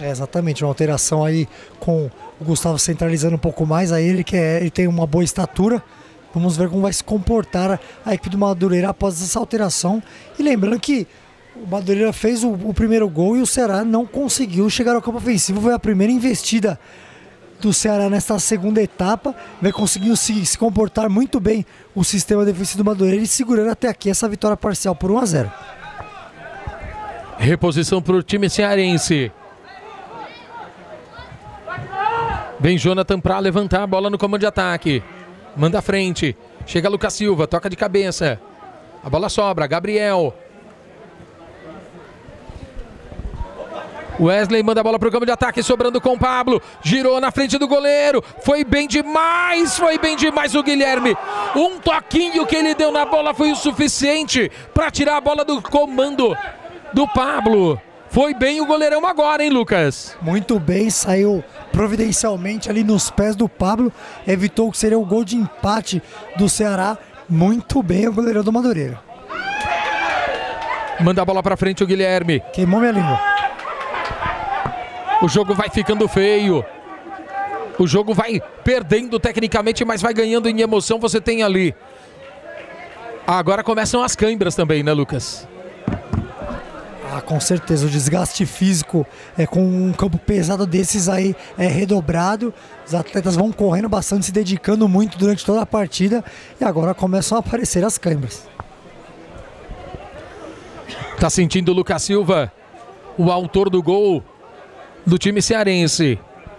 É exatamente, uma alteração aí com o Gustavo centralizando um pouco mais. Aí ele que é, ele tem uma boa estatura, Vamos ver como vai se comportar a equipe do Madureira após essa alteração. E lembrando que o Madureira fez o, o primeiro gol e o Ceará não conseguiu chegar ao campo ofensivo. Foi a primeira investida do Ceará nesta segunda etapa. Vai conseguir se, se comportar muito bem o sistema defensivo do Madureira e segurando até aqui essa vitória parcial por 1 a 0. Reposição para o time cearense. Vem Jonathan para levantar a bola no comando de ataque. Manda à frente. Chega Lucas Silva, toca de cabeça. A bola sobra, Gabriel. Wesley manda a bola para o campo de ataque, sobrando com o Pablo. Girou na frente do goleiro. Foi bem demais, foi bem demais o Guilherme. Um toquinho que ele deu na bola foi o suficiente para tirar a bola do comando do Pablo. Foi bem o goleirão agora, hein, Lucas? Muito bem, saiu providencialmente ali nos pés do Pablo, evitou que seria o gol de empate do Ceará. Muito bem o goleirão do Madureira. Manda a bola para frente o Guilherme. Queimou minha língua. O jogo vai ficando feio. O jogo vai perdendo tecnicamente, mas vai ganhando em emoção. Você tem ali. Agora começam as câimbras também, né, Lucas? Ah, com certeza, o desgaste físico é, com um campo pesado desses aí é redobrado. Os atletas vão correndo bastante, se dedicando muito durante toda a partida e agora começam a aparecer as câimbras. Tá sentindo o Lucas Silva, o autor do gol do time cearense,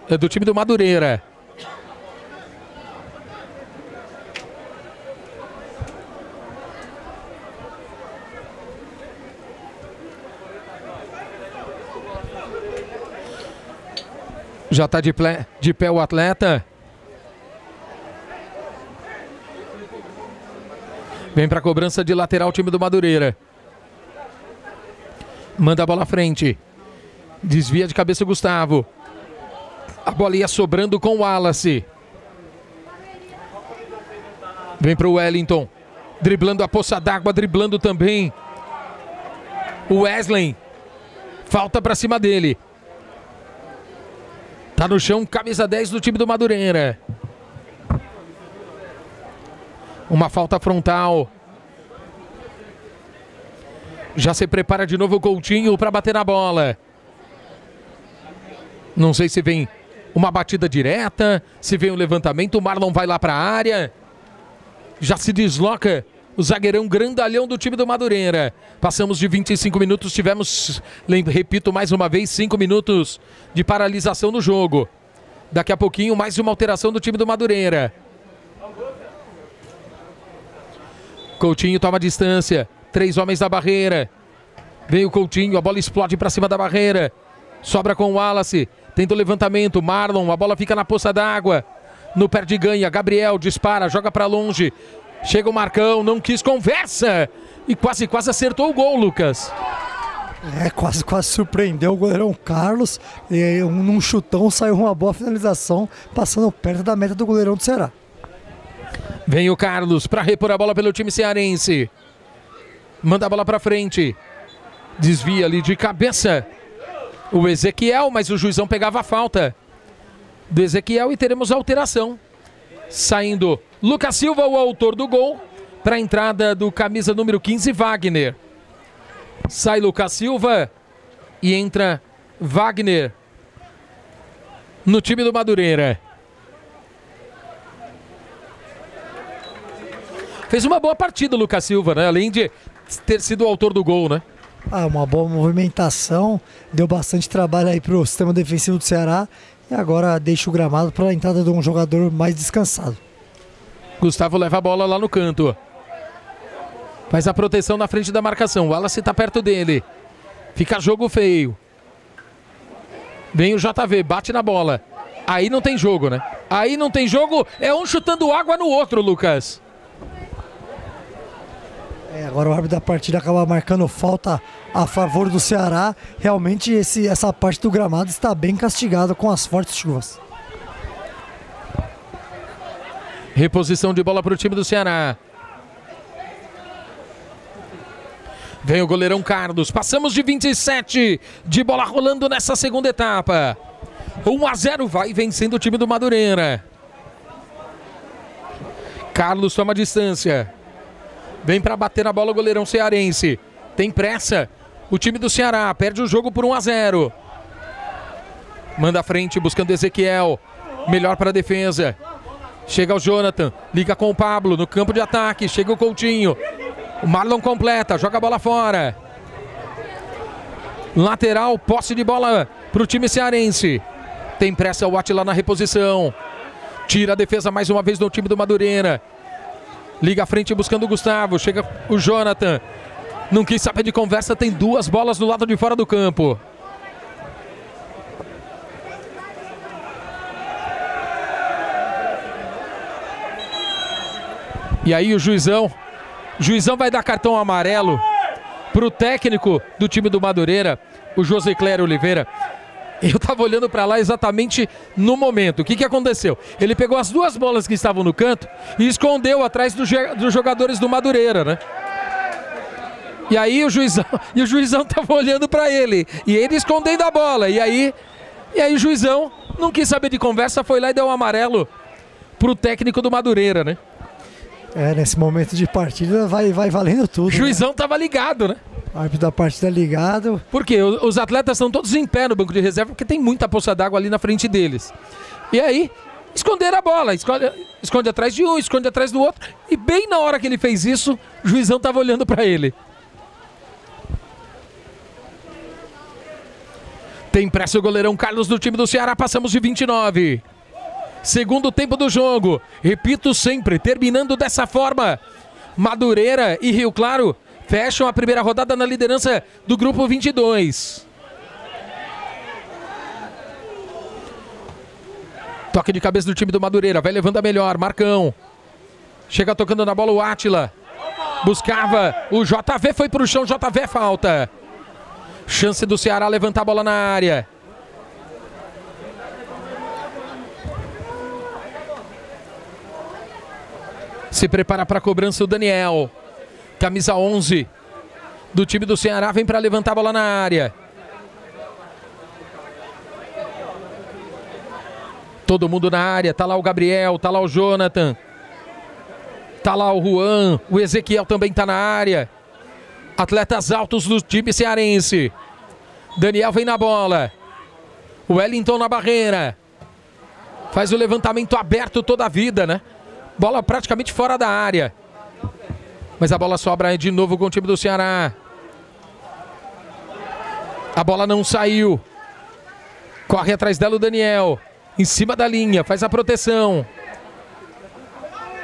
é do time do Madureira. Já está de, de pé o atleta. Vem para a cobrança de lateral o time do Madureira. Manda a bola à frente. Desvia de cabeça o Gustavo. A bola ia sobrando com o Wallace. Vem para o Wellington. Driblando a poça d'água, driblando também. O Wesley. Falta para cima dele. Tá no chão, camisa 10 do time do Madureira. Uma falta frontal. Já se prepara de novo o Coutinho para bater na bola. Não sei se vem uma batida direta, se vem um levantamento. O Marlon vai lá para a área. Já se desloca o zagueirão grandalhão do time do Madureira. Passamos de 25 minutos, tivemos, repito mais uma vez, 5 minutos de paralisação no jogo. Daqui a pouquinho, mais uma alteração do time do Madureira. Coutinho toma distância. Três homens da barreira. Vem o Coutinho, a bola explode para cima da barreira. Sobra com o Wallace. Tenta o levantamento. Marlon, a bola fica na poça d'água. No perde ganha. Gabriel dispara, joga para longe. Chega o Marcão, não quis conversa. E quase, quase acertou o gol, Lucas. É, quase, quase surpreendeu o goleirão Carlos. E num chutão saiu uma boa finalização, passando perto da meta do goleirão do Ceará. Vem o Carlos para repor a bola pelo time cearense. Manda a bola para frente. Desvia ali de cabeça. O Ezequiel, mas o juizão pegava a falta do Ezequiel e teremos alteração. Saindo Lucas Silva, o autor do gol, para a entrada do camisa número 15, Wagner. Sai Lucas Silva e entra Wagner no time do Madureira. Fez uma boa partida o Lucas Silva, né? Além de ter sido o autor do gol, né? Ah, uma boa movimentação, deu bastante trabalho aí para o sistema defensivo do Ceará e agora deixa o gramado para a entrada de um jogador mais descansado. Gustavo leva a bola lá no canto. Faz a proteção na frente da marcação. O Wallace está perto dele. Fica jogo feio. Vem o JV, bate na bola. Aí não tem jogo, né? Aí não tem jogo, é um chutando água no outro, Lucas. É, agora o árbitro da partida acaba marcando falta a favor do Ceará. Realmente esse, essa parte do gramado está bem castigada com as fortes chuvas. Reposição de bola para o time do Ceará. Vem o goleirão Carlos. Passamos de 27 de bola rolando nessa segunda etapa. 1 a 0 vai vencendo o time do Madureira. Carlos toma distância. Vem para bater na bola o goleirão cearense. Tem pressa. O time do Ceará perde o jogo por 1 a 0. Manda à frente buscando Ezequiel. Melhor para a defesa. Chega o Jonathan, liga com o Pablo no campo de ataque. Chega o Coutinho. O Marlon completa, joga a bola fora. Lateral, posse de bola para o time cearense. Tem pressa o Atila na reposição. Tira a defesa mais uma vez do time do Madureira. Liga à frente buscando o Gustavo. Chega o Jonathan. Não quis saber de conversa, tem duas bolas do lado de fora do campo. E aí o juizão, juizão vai dar cartão amarelo pro técnico do time do Madureira, o José Clério Oliveira. Eu estava olhando para lá exatamente no momento. O que, que aconteceu? Ele pegou as duas bolas que estavam no canto e escondeu atrás do, dos jogadores do Madureira, né? E aí o juizão, e o juizão estava olhando para ele e ele escondendo a bola. E aí, e aí o juizão não quis saber de conversa, foi lá e deu um amarelo pro técnico do Madureira, né? É, nesse momento de partida vai, vai valendo tudo. O juizão né? tava ligado, né? Árbitro da partida ligado. Porque os atletas estão todos em pé no banco de reserva porque tem muita poça d'água ali na frente deles. E aí, esconderam a bola. Esconde, esconde atrás de um, esconde atrás do outro. E bem na hora que ele fez isso, o juizão tava olhando para ele. Tem pressa o goleirão Carlos do time do Ceará. Passamos de 29. Segundo tempo do jogo. Repito sempre, terminando dessa forma. Madureira e Rio Claro fecham a primeira rodada na liderança do grupo 22. Toque de cabeça do time do Madureira. Vai levando a melhor. Marcão. Chega tocando na bola o Átila. Buscava. O JV foi para o chão. JV é falta. Chance do Ceará levantar a bola na área. Se prepara para a cobrança o Daniel. Camisa 11 do time do Ceará vem para levantar a bola na área. Todo mundo na área, tá lá o Gabriel, tá lá o Jonathan. Tá lá o Juan, o Ezequiel também tá na área. Atletas altos do time cearense. Daniel vem na bola. Wellington na barreira. Faz o levantamento aberto toda a vida, né? Bola praticamente fora da área. Mas a bola sobra de novo com o time do Ceará. A bola não saiu. Corre atrás dela o Daniel. Em cima da linha, faz a proteção.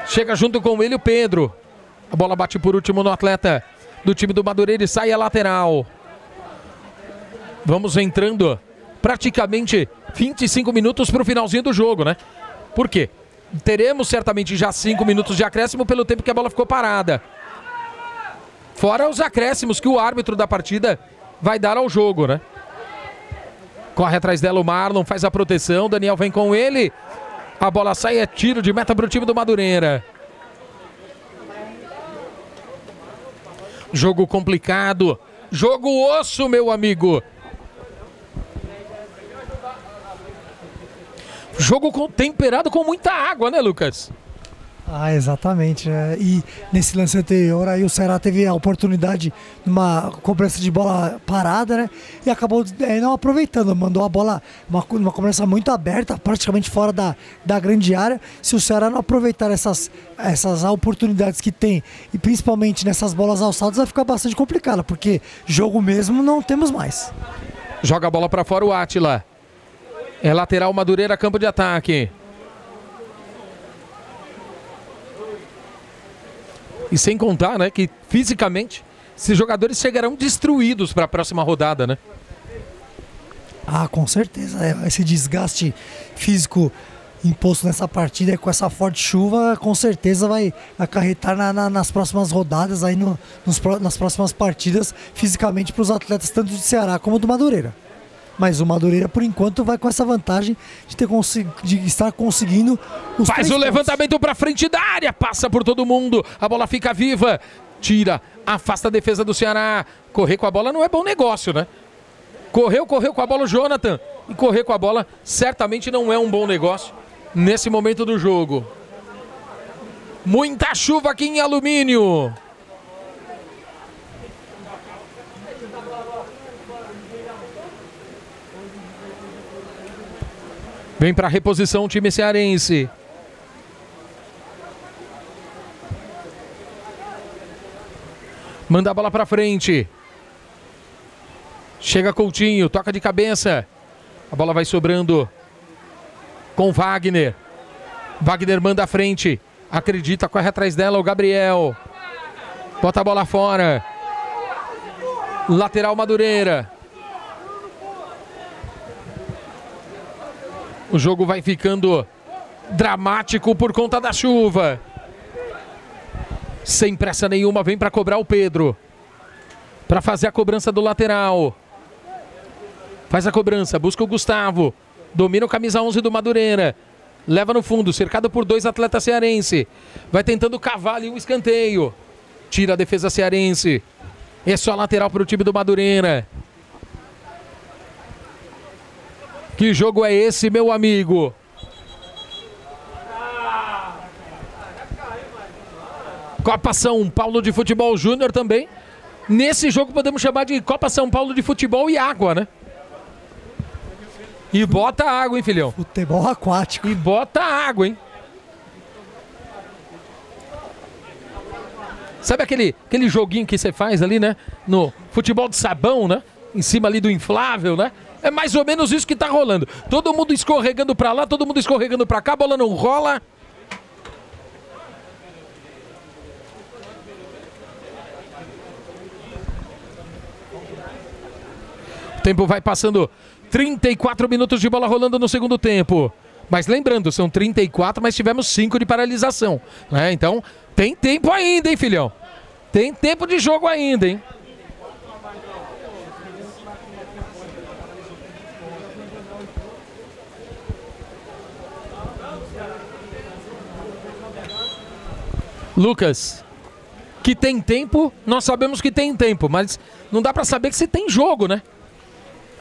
Chega junto com ele o Pedro. A bola bate por último no atleta do time do Madureira e sai a lateral. Vamos entrando praticamente 25 minutos para o finalzinho do jogo, né? Por quê? Teremos certamente já cinco minutos de acréscimo pelo tempo que a bola ficou parada. Fora os acréscimos que o árbitro da partida vai dar ao jogo, né? Corre atrás dela o Marlon, faz a proteção. Daniel vem com ele. A bola sai, é tiro de meta para o time do Madureira. Jogo complicado. Jogo osso, meu amigo. Jogo com, temperado com muita água, né, Lucas? Ah, exatamente. Né? E nesse lance anterior, aí o Ceará teve a oportunidade numa cobrança de bola parada, né? E acabou é, não aproveitando. Mandou a bola, uma, uma cobrança muito aberta, praticamente fora da, da grande área. Se o Ceará não aproveitar essas, essas oportunidades que tem, e principalmente nessas bolas alçadas, vai ficar bastante complicado, porque jogo mesmo não temos mais. Joga a bola para fora o Atila. É lateral Madureira, campo de ataque. E sem contar, né, que fisicamente esses jogadores chegarão destruídos para a próxima rodada, né? Ah, com certeza. É, esse desgaste físico imposto nessa partida com essa forte chuva, com certeza vai acarretar na, na, nas próximas rodadas, aí no, nos, nas próximas partidas, fisicamente para os atletas tanto do Ceará como do Madureira. Mas o Madureira, por enquanto, vai com essa vantagem de, ter de estar conseguindo os Faz o levantamento para frente da área, passa por todo mundo, a bola fica viva, tira, afasta a defesa do Ceará. Correr com a bola não é bom negócio, né? Correu, correu com a bola o Jonathan. E correr com a bola certamente não é um bom negócio nesse momento do jogo. Muita chuva aqui em alumínio. Vem para reposição o time cearense. Manda a bola para frente. Chega Coutinho, toca de cabeça. A bola vai sobrando com Wagner. Wagner manda à frente. Acredita, corre atrás dela o Gabriel. Bota a bola fora. Lateral Madureira. O jogo vai ficando dramático por conta da chuva. Sem pressa nenhuma, vem para cobrar o Pedro. Para fazer a cobrança do lateral. Faz a cobrança, busca o Gustavo. Domina o camisa 11 do Madureira. Leva no fundo, cercado por dois atletas cearense. Vai tentando cavar ali um escanteio. Tira a defesa cearense. É só lateral para o time do Madureira. Que jogo é esse, meu amigo? Copa São Paulo de Futebol Júnior também. Nesse jogo podemos chamar de Copa São Paulo de Futebol e Água, né? E bota água, hein, filhão? Futebol aquático. E bota água, hein? Sabe aquele, aquele joguinho que você faz ali, né? No futebol de sabão, né? Em cima ali do inflável, né? É mais ou menos isso que tá rolando. Todo mundo escorregando pra lá, todo mundo escorregando pra cá, a bola não rola. O tempo vai passando 34 minutos de bola rolando no segundo tempo. Mas lembrando, são 34, mas tivemos 5 de paralisação. Né? Então, tem tempo ainda, hein, filhão? Tem tempo de jogo ainda, hein? Lucas, que tem tempo, nós sabemos que tem tempo, mas não dá para saber que se tem jogo, né?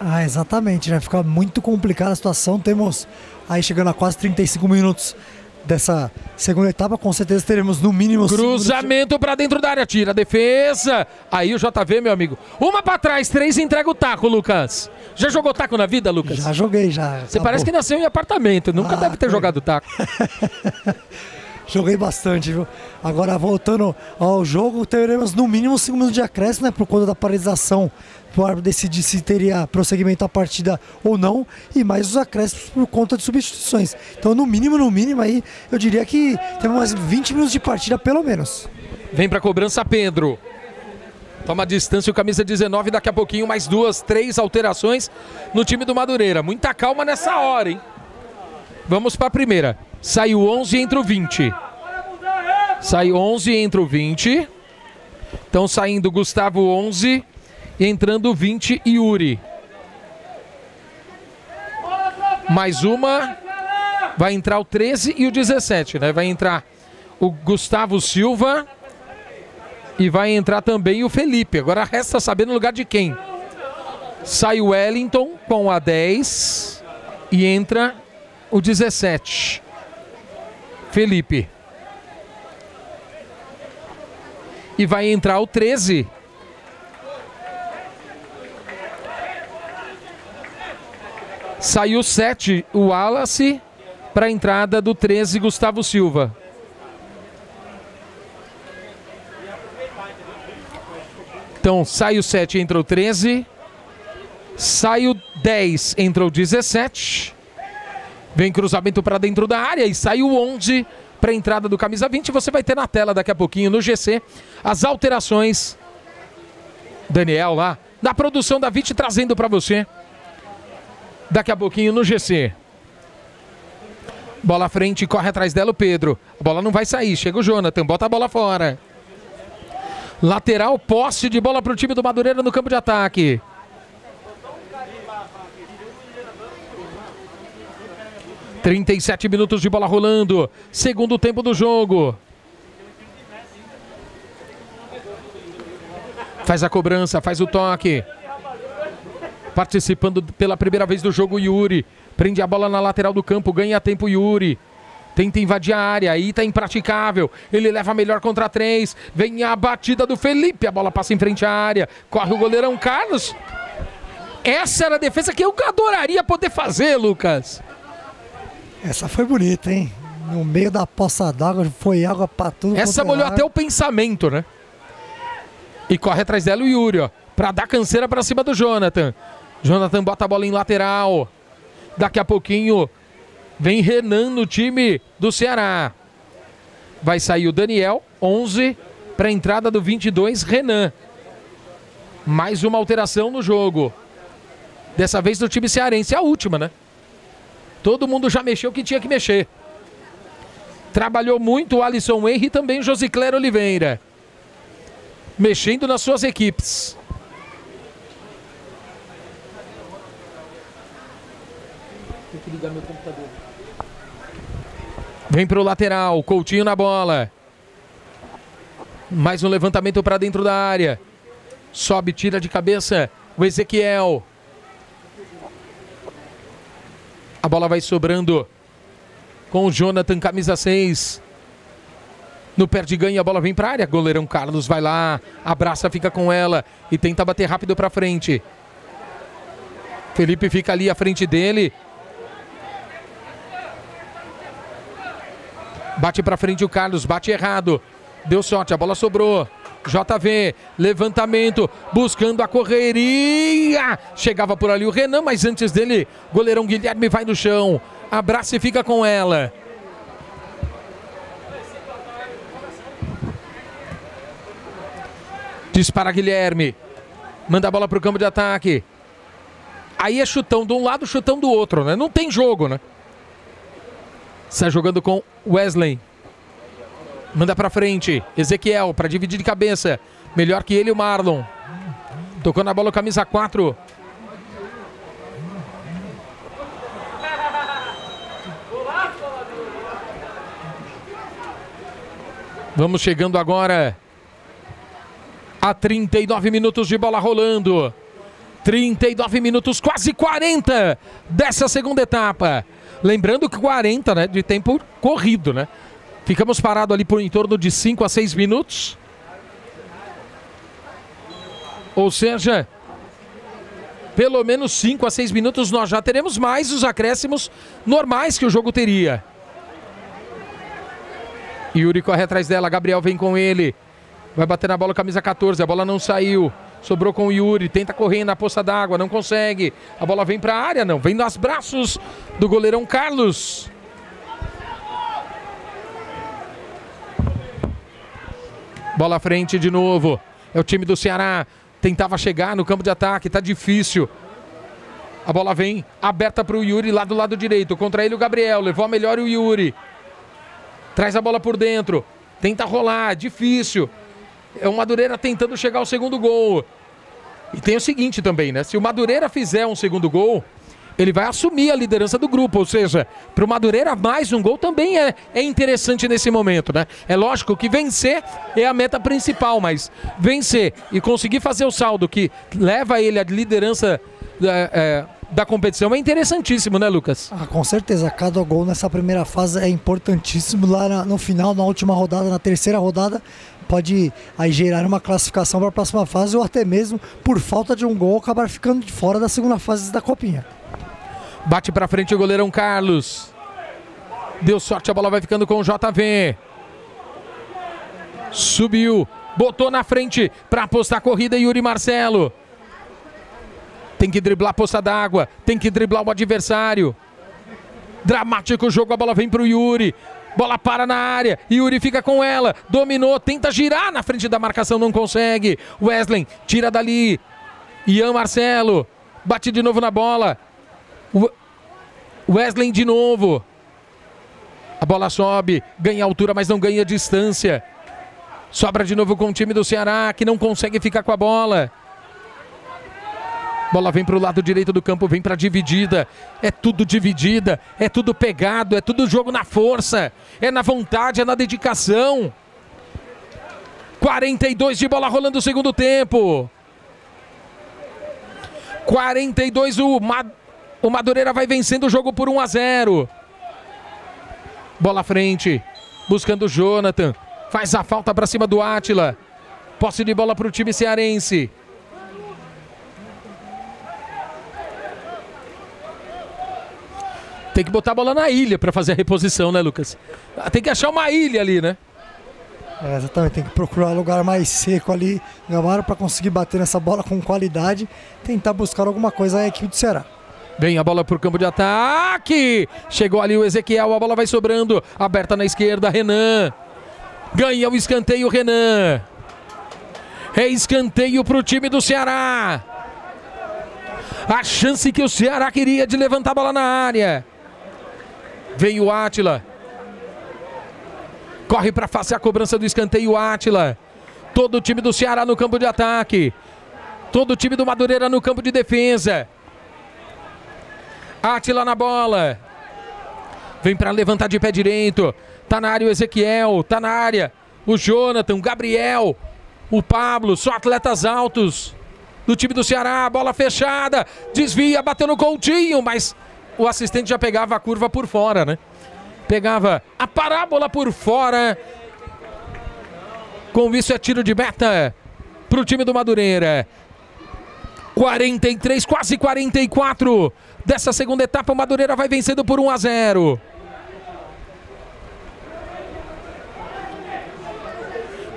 Ah, exatamente, vai ficar muito complicada a situação. Temos aí chegando a quase 35 minutos dessa segunda etapa, com certeza teremos no mínimo cruzamento para dentro da área, tira a defesa. Aí o JV, meu amigo. Uma para trás, três entrega o taco, Lucas. Já jogou taco na vida, Lucas? Já joguei, já. Você parece que nasceu em apartamento, nunca ah, deve ter jogado taco. Joguei bastante, viu? Agora, voltando ao jogo, teremos no mínimo 5 minutos de acréscimo, né? Por conta da paralisação o árbitro decidir se teria prosseguimento a partida ou não, e mais os acréscimos por conta de substituições. Então, no mínimo, no mínimo, aí eu diria que temos mais 20 minutos de partida, pelo menos. Vem para cobrança, Pedro. Toma distância o camisa 19, daqui a pouquinho mais duas, três alterações no time do Madureira. Muita calma nessa hora, hein? Vamos para a primeira. Sai o 11 e entra o 20. Sai 11 e entra o 20. Então saindo Gustavo 11, entrando 20 Yuri. Mais uma. Vai entrar o 13 e o 17, né? Vai entrar o Gustavo Silva e vai entrar também o Felipe. Agora resta saber no lugar de quem. Sai o Wellington com a 10 e entra o 17. Felipe. E vai entrar o 13 Saiu 7 o Wallace para a entrada do 13 Gustavo Silva. Então sai o 7, entra o 13. Sai o 10, entra o 17. Vem cruzamento para dentro da área e sai o 11 para a entrada do camisa 20. Você vai ter na tela daqui a pouquinho no GC as alterações. Daniel lá, da produção da VIT trazendo para você daqui a pouquinho no GC. Bola à frente, corre atrás dela o Pedro. A bola não vai sair, chega o Jonathan, bota a bola fora. Lateral, posse de bola para o time do Madureira no campo de ataque. Trinta e sete minutos de bola rolando. Segundo tempo do jogo. Faz a cobrança, faz o toque. Participando pela primeira vez do jogo, Yuri. Prende a bola na lateral do campo, ganha tempo Yuri. Tenta invadir a área, aí tá impraticável. Ele leva melhor contra três. Vem a batida do Felipe, a bola passa em frente à área. Corre o goleirão Carlos. Essa era a defesa que eu adoraria poder fazer, Lucas. Essa foi bonita, hein? No meio da poça d'água, foi água pra tudo. Essa molhou até o pensamento, né? E corre atrás dela o Yuri, ó. Pra dar canseira pra cima do Jonathan. Jonathan bota a bola em lateral. Daqui a pouquinho vem Renan no time do Ceará. Vai sair o Daniel, 11, para a entrada do 22, Renan. Mais uma alteração no jogo. Dessa vez do time cearense, a última, né? Todo mundo já mexeu o que tinha que mexer. Trabalhou muito o Alisson Henry e também o Josicler Oliveira. Mexendo nas suas equipes. Tem que ligar meu computador. Vem pro lateral, Coutinho na bola. Mais um levantamento para dentro da área. Sobe, tira de cabeça o Ezequiel. A bola vai sobrando com o Jonathan, camisa 6. No perde ganha, a bola vem para área. Goleirão Carlos vai lá, abraça, fica com ela e tenta bater rápido para frente. Felipe fica ali à frente dele. Bate para frente o Carlos, bate errado. Deu sorte, a bola sobrou. JV, levantamento, buscando a correria. Chegava por ali o Renan, mas antes dele, goleirão Guilherme vai no chão. Abraça e fica com ela. Dispara Guilherme. Manda a bola para o campo de ataque. Aí é chutão de um lado, chutão do outro, né? Não tem jogo, né? Sai jogando com Wesley. Manda para frente. Ezequiel para dividir de cabeça. Melhor que ele o Marlon. Tocou na bola camisa 4. Vamos chegando agora a 39 minutos de bola rolando. 39 minutos, quase 40 dessa segunda etapa. Lembrando que 40 né, de tempo corrido, né? Ficamos parados ali por em torno de 5 a 6 minutos. Ou seja, pelo menos 5 a 6 minutos nós já teremos mais os acréscimos normais que o jogo teria. Yuri corre atrás dela, Gabriel vem com ele. Vai bater na bola, camisa 14, a bola não saiu. Sobrou com o Yuri, tenta correr na poça d'água, não consegue. A bola vem para a área, não. Vem nos braços do goleirão Carlos. Bola à frente de novo. É o time do Ceará. Tentava chegar no campo de ataque, tá difícil. A bola vem aberta para o Yuri lá do lado direito. Contra ele o Gabriel. Levou a melhor o Yuri. Traz a bola por dentro. Tenta rolar, difícil. É o Madureira tentando chegar ao segundo gol. E tem o seguinte também, né? Se o Madureira fizer um segundo gol, ele vai assumir a liderança do grupo. Ou seja, para o Madureira, mais um gol também é, é interessante nesse momento, né? É lógico que vencer é a meta principal, mas vencer e conseguir fazer o saldo que leva ele à liderança. É, é, da competição é interessantíssimo, né, Lucas? Ah, com certeza. Cada gol nessa primeira fase é importantíssimo. Lá na, no final, na última rodada, na terceira rodada, pode aí gerar uma classificação para a próxima fase ou até mesmo, por falta de um gol, acabar ficando de fora da segunda fase da Copinha. Bate para frente o goleirão Carlos. Deu sorte, a bola vai ficando com o JV. Subiu, botou na frente para apostar a corrida Yuri Marcelo. Tem que driblar a poça d'água, tem que driblar o adversário. Dramático o jogo, a bola vem para o Yuri. Bola para na área. Yuri fica com ela. Dominou, tenta girar na frente da marcação, não consegue. Wesley tira dali. Ian Marcelo bate de novo na bola. Wesley de novo. A bola sobe, ganha altura, mas não ganha distância. Sobra de novo com o time do Ceará, que não consegue ficar com a bola. Bola vem para o lado direito do campo, vem para dividida. É tudo dividida, é tudo pegado, é tudo jogo na força, é na vontade, é na dedicação. 42 de bola rolando o segundo tempo. 42 o, Ma o Madureira vai vencendo o jogo por 1 a 0. Bola à frente, buscando o Jonathan. Faz a falta para cima do Átila. Posse de bola para o time cearense. Tem que botar a bola na ilha para fazer a reposição, né, Lucas? Tem que achar uma ilha ali, né? É, exatamente, tem que procurar um lugar mais seco ali, Gamaro, para conseguir bater nessa bola com qualidade, tentar buscar alguma coisa a equipe do Ceará. Vem a bola para o campo de ataque. Chegou ali o Ezequiel, a bola vai sobrando. Aberta na esquerda, Renan. Ganha o escanteio, Renan. É escanteio para o time do Ceará. A chance que o Ceará queria de levantar a bola na área. Vem o Átila. Corre para fazer a cobrança do escanteio, Átila. Todo o time do Ceará no campo de ataque. Todo o time do Madureira no campo de defesa. Átila na bola. Vem para levantar de pé direito. Tá na área o Ezequiel. Tá na área o Jonathan, o Gabriel, o Pablo. Só atletas altos do time do Ceará. Bola fechada. Desvia, bateu no Coutinho, mas o assistente já pegava a curva por fora, né? Pegava a parábola por fora. Com isso é tiro de meta para o time do Madureira. 43, quase 44 dessa segunda etapa. O Madureira vai vencendo por 1 a 0.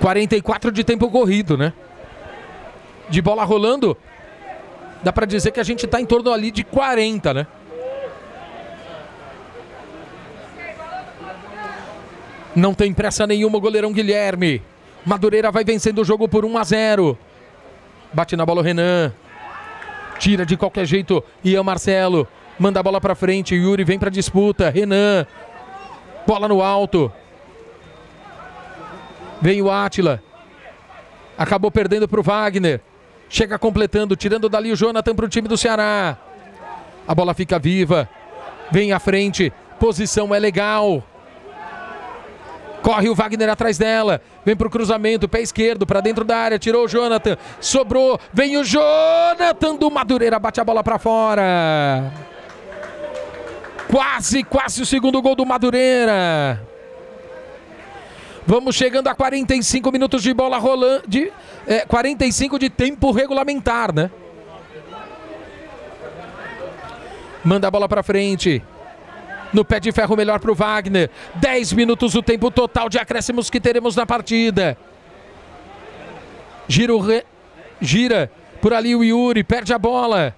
44 de tempo corrido, né? De bola rolando. Dá para dizer que a gente está em torno ali de 40, né? Não tem pressa nenhuma o goleirão Guilherme. Madureira vai vencendo o jogo por 1 a 0. Bate na bola o Renan. Tira de qualquer jeito Ian Marcelo. Manda a bola para frente. Yuri vem para disputa. Renan. Bola no alto. Vem o Átila. Acabou perdendo para o Wagner. Chega completando, tirando dali o Jonathan para o time do Ceará. A bola fica viva. Vem à frente. Posição é legal. Corre o Wagner atrás dela. Vem para o cruzamento, pé esquerdo, para dentro da área. Tirou o Jonathan. Sobrou. Vem o Jonathan do Madureira. Bate a bola para fora. Quase, quase o segundo gol do Madureira. Vamos chegando a 45 minutos de bola rolando. De, é, 45 de tempo regulamentar, né? Manda a bola para frente. No pé de ferro, melhor para o Wagner. 10 minutos o tempo total de acréscimos que teremos na partida. Gira, re... Gira por ali o Yuri, perde a bola.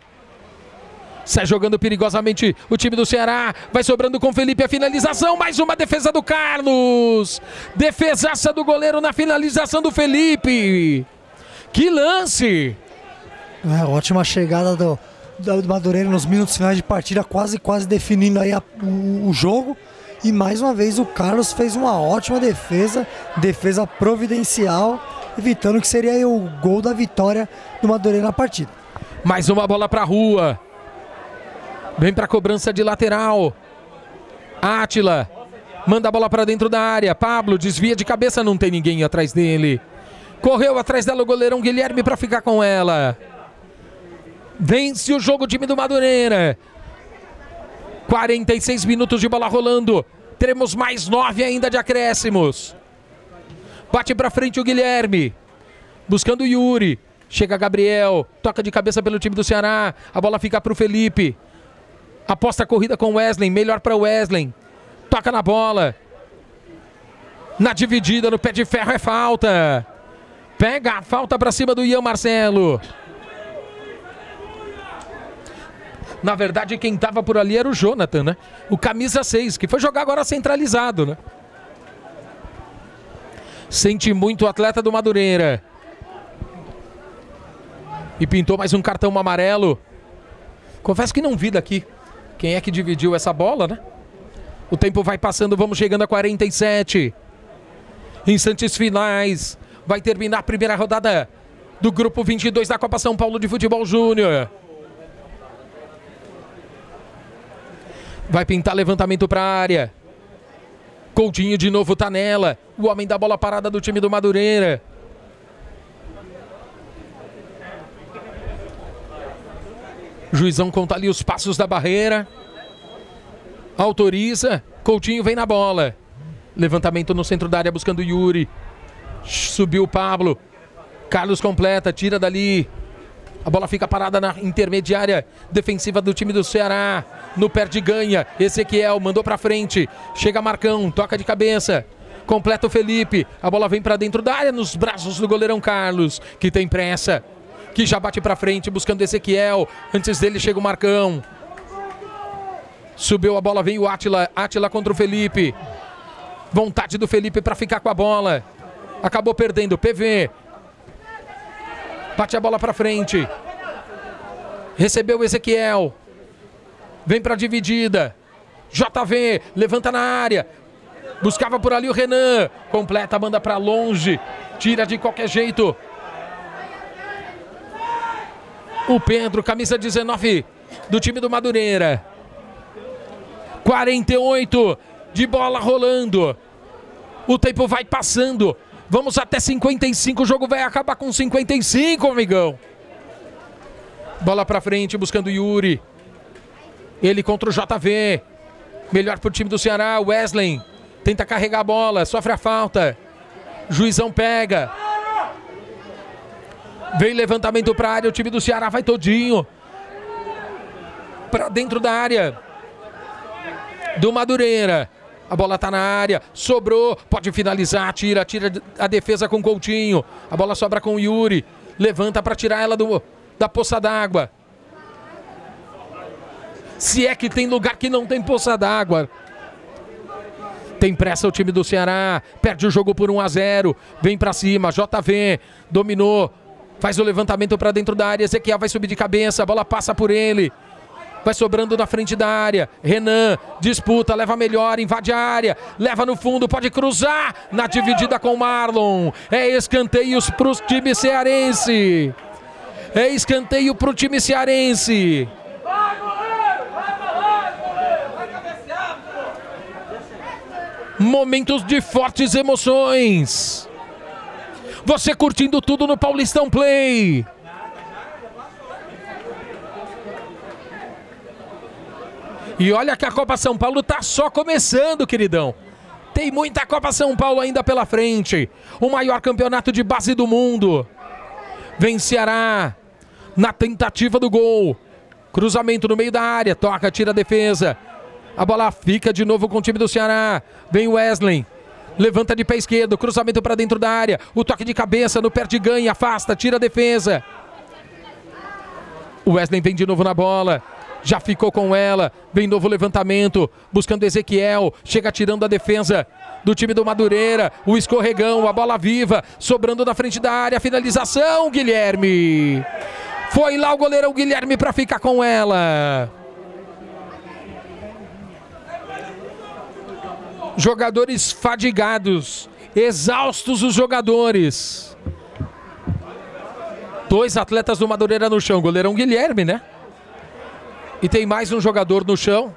Sai jogando perigosamente o time do Ceará. Vai sobrando com Felipe a finalização. Mais uma defesa do Carlos. Defesaça do goleiro na finalização do Felipe. Que lance! É, ótima chegada do, do Madureira nos minutos finais de partida, quase, quase definindo aí a, o, o jogo. E mais uma vez o Carlos fez uma ótima defesa, defesa providencial, evitando que seria o gol da vitória do Madureira na partida. Mais uma bola para a rua. Vem para a cobrança de lateral. Átila. Manda a bola para dentro da área. Pablo desvia de cabeça, não tem ninguém atrás dele. Correu atrás dela o goleirão Guilherme para ficar com ela. Vence o jogo o time do Madureira. 46 minutos de bola rolando. Teremos mais nove ainda de acréscimos. Bate para frente o Guilherme. Buscando o Yuri. Chega Gabriel. Toca de cabeça pelo time do Ceará. A bola fica para o Felipe. Aposta a corrida com Wesley. Melhor para Wesley. Toca na bola. Na dividida, no pé de ferro é falta. Pega a falta para cima do Ian Marcelo. Na verdade, quem estava por ali era o Jonathan, né? O camisa 6, que foi jogar agora centralizado, né? Sente muito o atleta do Madureira. E pintou mais um cartão amarelo. Confesso que não vi daqui quem é que dividiu essa bola, né? O tempo vai passando, vamos chegando a 47. Instantes finais. Vai terminar a primeira rodada do grupo 22 da Copa São Paulo de Futebol Júnior. Vai pintar levantamento para a área. Coutinho de novo tá nela. O homem da bola parada do time do Madureira. Juizão conta ali os passos da barreira. Autoriza. Coutinho vem na bola. Levantamento no centro da área buscando Yuri. Subiu o Pablo. Carlos completa, tira dali. A bola fica parada na intermediária defensiva do time do Ceará. No perde ganha. Ezequiel mandou para frente. Chega Marcão, toca de cabeça. Completa o Felipe. A bola vem para dentro da área nos braços do goleirão Carlos, que tem pressa que já bate para frente buscando Ezequiel. Antes dele chega o Marcão. Subiu a bola, vem o Atila. Atila contra o Felipe. Vontade do Felipe para ficar com a bola. Acabou perdendo. PV. Bate a bola para frente. Recebeu o Ezequiel. Vem para dividida. JV levanta na área. Buscava por ali o Renan. Completa, manda para longe. Tira de qualquer jeito. O Pedro, camisa 19 do time do Madureira. 48 de bola rolando. O tempo vai passando. Vamos até 55. O jogo vai acabar com 55, amigão. Bola para frente, buscando Yuri. Ele contra o JV. Melhor para o time do Ceará. Wesley tenta carregar a bola, sofre a falta. Juizão pega. Vem levantamento para a área. O time do Ceará vai todinho. Para dentro da área. Do Madureira. A bola tá na área, sobrou, pode finalizar, tira, tira a defesa com Coutinho. A bola sobra com o Yuri, levanta para tirar ela do, da poça d'água. Se é que tem lugar que não tem poça d'água. Tem pressa o time do Ceará, perde o jogo por 1 a 0, vem para cima, JV dominou, faz o levantamento para dentro da área, Ezequiel vai subir de cabeça, a bola passa por ele. Vai sobrando na frente da área. Renan disputa, leva melhor, invade a área, leva no fundo, pode cruzar na dividida com Marlon. É escanteios para o time cearense. É escanteio para o time cearense. Momentos de fortes emoções. Você curtindo tudo no Paulistão Play. E olha que a Copa São Paulo tá só começando, queridão. Tem muita Copa São Paulo ainda pela frente. O maior campeonato de base do mundo. Vem Ceará na tentativa do gol. Cruzamento no meio da área, toca, tira a defesa. A bola fica de novo com o time do Ceará. Vem Wesley. Levanta de pé esquerdo, cruzamento para dentro da área. O toque de cabeça no perde ganha, afasta, tira a defesa. O Wesley vem de novo na bola já ficou com ela. Vem novo levantamento, buscando Ezequiel. Chega tirando a defesa do time do Madureira. O escorregão, a bola viva, sobrando na frente da área. Finalização, Guilherme. Foi lá o goleirão Guilherme para ficar com ela. Jogadores fadigados, exaustos os jogadores. Dois atletas do Madureira no chão, goleirão Guilherme, né? E tem mais um jogador no chão,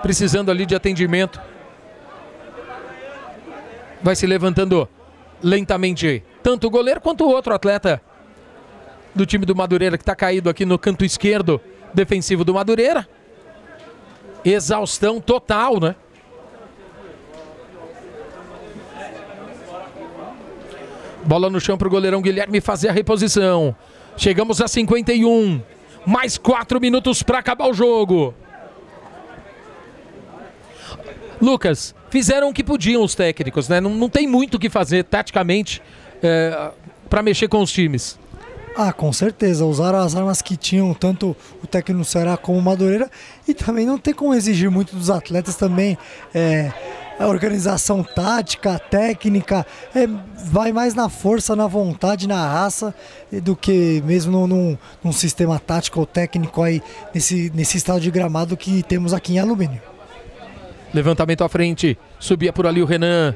precisando ali de atendimento. Vai se levantando lentamente, tanto o goleiro quanto o outro atleta do time do Madureira, que está caído aqui no canto esquerdo defensivo do Madureira. Exaustão total, né? Bola no chão para o goleirão Guilherme fazer a reposição. Chegamos a 51. Mais quatro minutos para acabar o jogo. Lucas, fizeram o que podiam os técnicos, né? Não, não tem muito o que fazer taticamente é, para mexer com os times. Ah, com certeza. Usaram as armas que tinham tanto o técnico Ceará como o Madureira. E também não tem como exigir muito dos atletas também. É, a organização tática, técnica, é, vai mais na força, na vontade, na raça, do que mesmo num, num sistema tático ou técnico aí, nesse, nesse estado de gramado que temos aqui em alumínio. Levantamento à frente, subia por ali o Renan.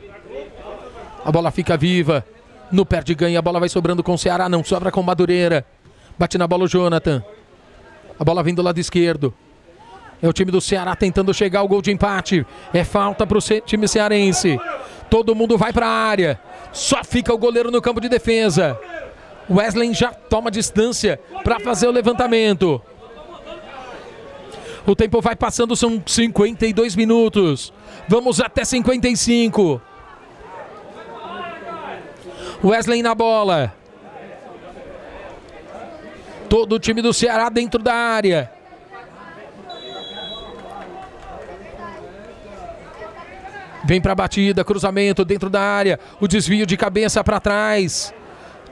A bola fica viva. No perde ganha, a bola vai sobrando com o Ceará, não sobra com Madureira. Bate na bola o Jonathan. A bola vindo do lado esquerdo. É o time do Ceará tentando chegar ao gol de empate. É falta para o time cearense. Todo mundo vai para a área. Só fica o goleiro no campo de defesa. Wesley já toma distância para fazer o levantamento. O tempo vai passando, são 52 minutos. Vamos até 55. Wesley na bola. Todo o time do Ceará dentro da área. Vem para a batida, cruzamento dentro da área. O desvio de cabeça para trás.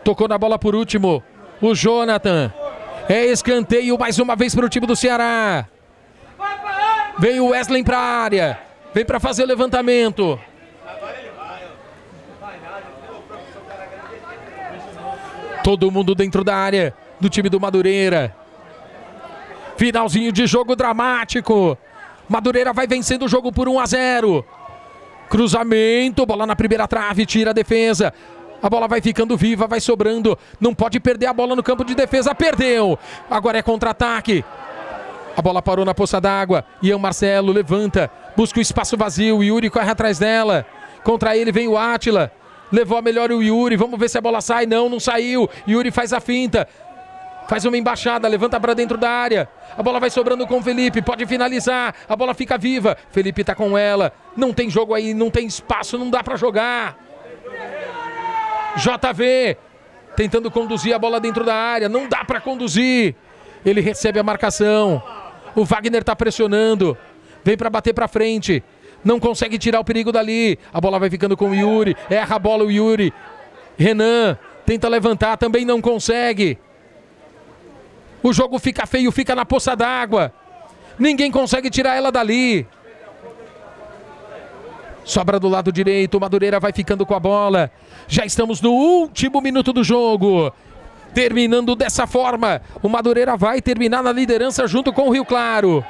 Tocou na bola por último. O Jonathan. É escanteio mais uma vez para o time do Ceará. Vem o Wesley para a área. Vem para fazer o levantamento. Todo mundo dentro da área do time do Madureira. Finalzinho de jogo dramático. Madureira vai vencendo o jogo por 1 a 0. Cruzamento, bola na primeira trave, tira a defesa. A bola vai ficando viva, vai sobrando. Não pode perder a bola no campo de defesa. Perdeu. Agora é contra-ataque. A bola parou na poça d'água. Ian Marcelo levanta, busca o espaço vazio. Yuri corre atrás dela. Contra ele vem o Átila. Levou a melhor o Yuri. Vamos ver se a bola sai. Não, não saiu. Yuri faz a finta. Faz uma embaixada, levanta para dentro da área. A bola vai sobrando com o Felipe, pode finalizar. A bola fica viva. Felipe tá com ela. Não tem jogo aí, não tem espaço, não dá para jogar. JV tentando conduzir a bola dentro da área. Não dá para conduzir. Ele recebe a marcação. O Wagner está pressionando. Vem para bater para frente. Não consegue tirar o perigo dali. A bola vai ficando com o Yuri. Erra a bola o Yuri. Renan tenta levantar, também não consegue. O jogo fica feio, fica na poça d'água. Ninguém consegue tirar ela dali. Sobra do lado direito, o Madureira vai ficando com a bola. Já estamos no último minuto do jogo. Terminando dessa forma, o Madureira vai terminar na liderança junto com o Rio Claro.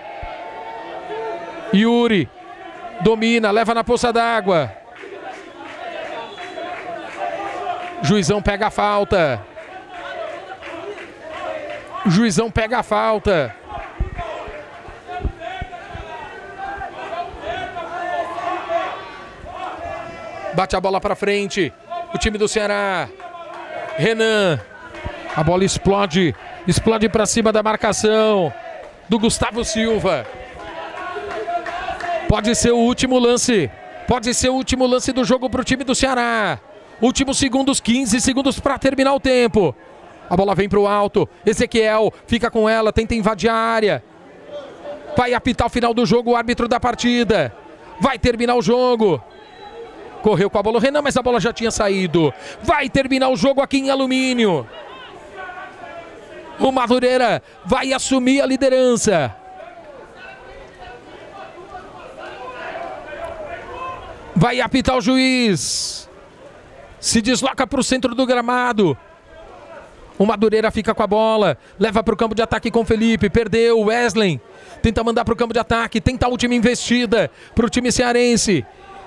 Yuri domina, leva na poça d'água. Juizão pega a falta. Juizão pega a falta. Bate a bola para frente. O time do Ceará. Renan. A bola explode. Explode para cima da marcação do Gustavo Silva. Pode ser o último lance. Pode ser o último lance do jogo para o time do Ceará. Últimos segundos, 15 segundos para terminar o tempo. A bola vem para o alto. Ezequiel fica com ela, tenta invadir a área. Vai apitar o final do jogo, o árbitro da partida. Vai terminar o jogo. Correu com a bola o Renan, mas a bola já tinha saído. Vai terminar o jogo aqui em alumínio. O Madureira vai assumir a liderança. Vai apitar o juiz. Se desloca para o centro do gramado. O Madureira fica com a bola. Leva para o campo de ataque com o Felipe. Perdeu. Wesley. Tenta mandar para o campo de ataque. Tenta a última investida para o time cearense.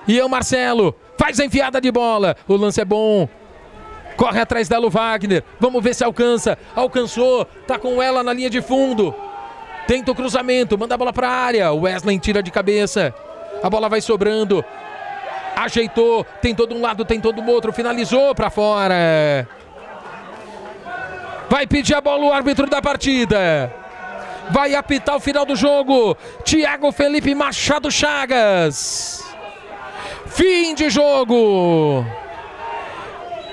E o Marcelo faz a enfiada de bola. O lance é bom. Corre atrás dela o Wagner. Vamos ver se alcança. Alcançou. Tá com ela na linha de fundo. Tenta o cruzamento. Manda a bola para a área. Wesley tira de cabeça. A bola vai sobrando. Ajeitou. Tentou de um lado, tentou do outro. Finalizou para fora. Vai pedir a bola o árbitro da partida. Vai apitar o final do jogo. Thiago Felipe Machado Chagas. Fim de jogo.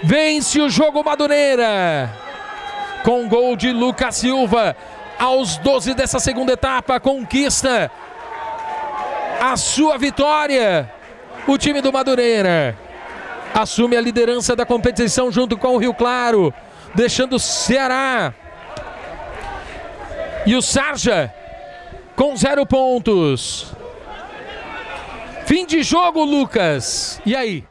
Vence o jogo Madureira. Com gol de Lucas Silva. Aos 12 dessa segunda etapa, conquista a sua vitória. O time do Madureira assume a liderança da competição junto com o Rio Claro, deixando o Ceará e o Sarja com zero pontos. Fim de jogo, Lucas. E aí?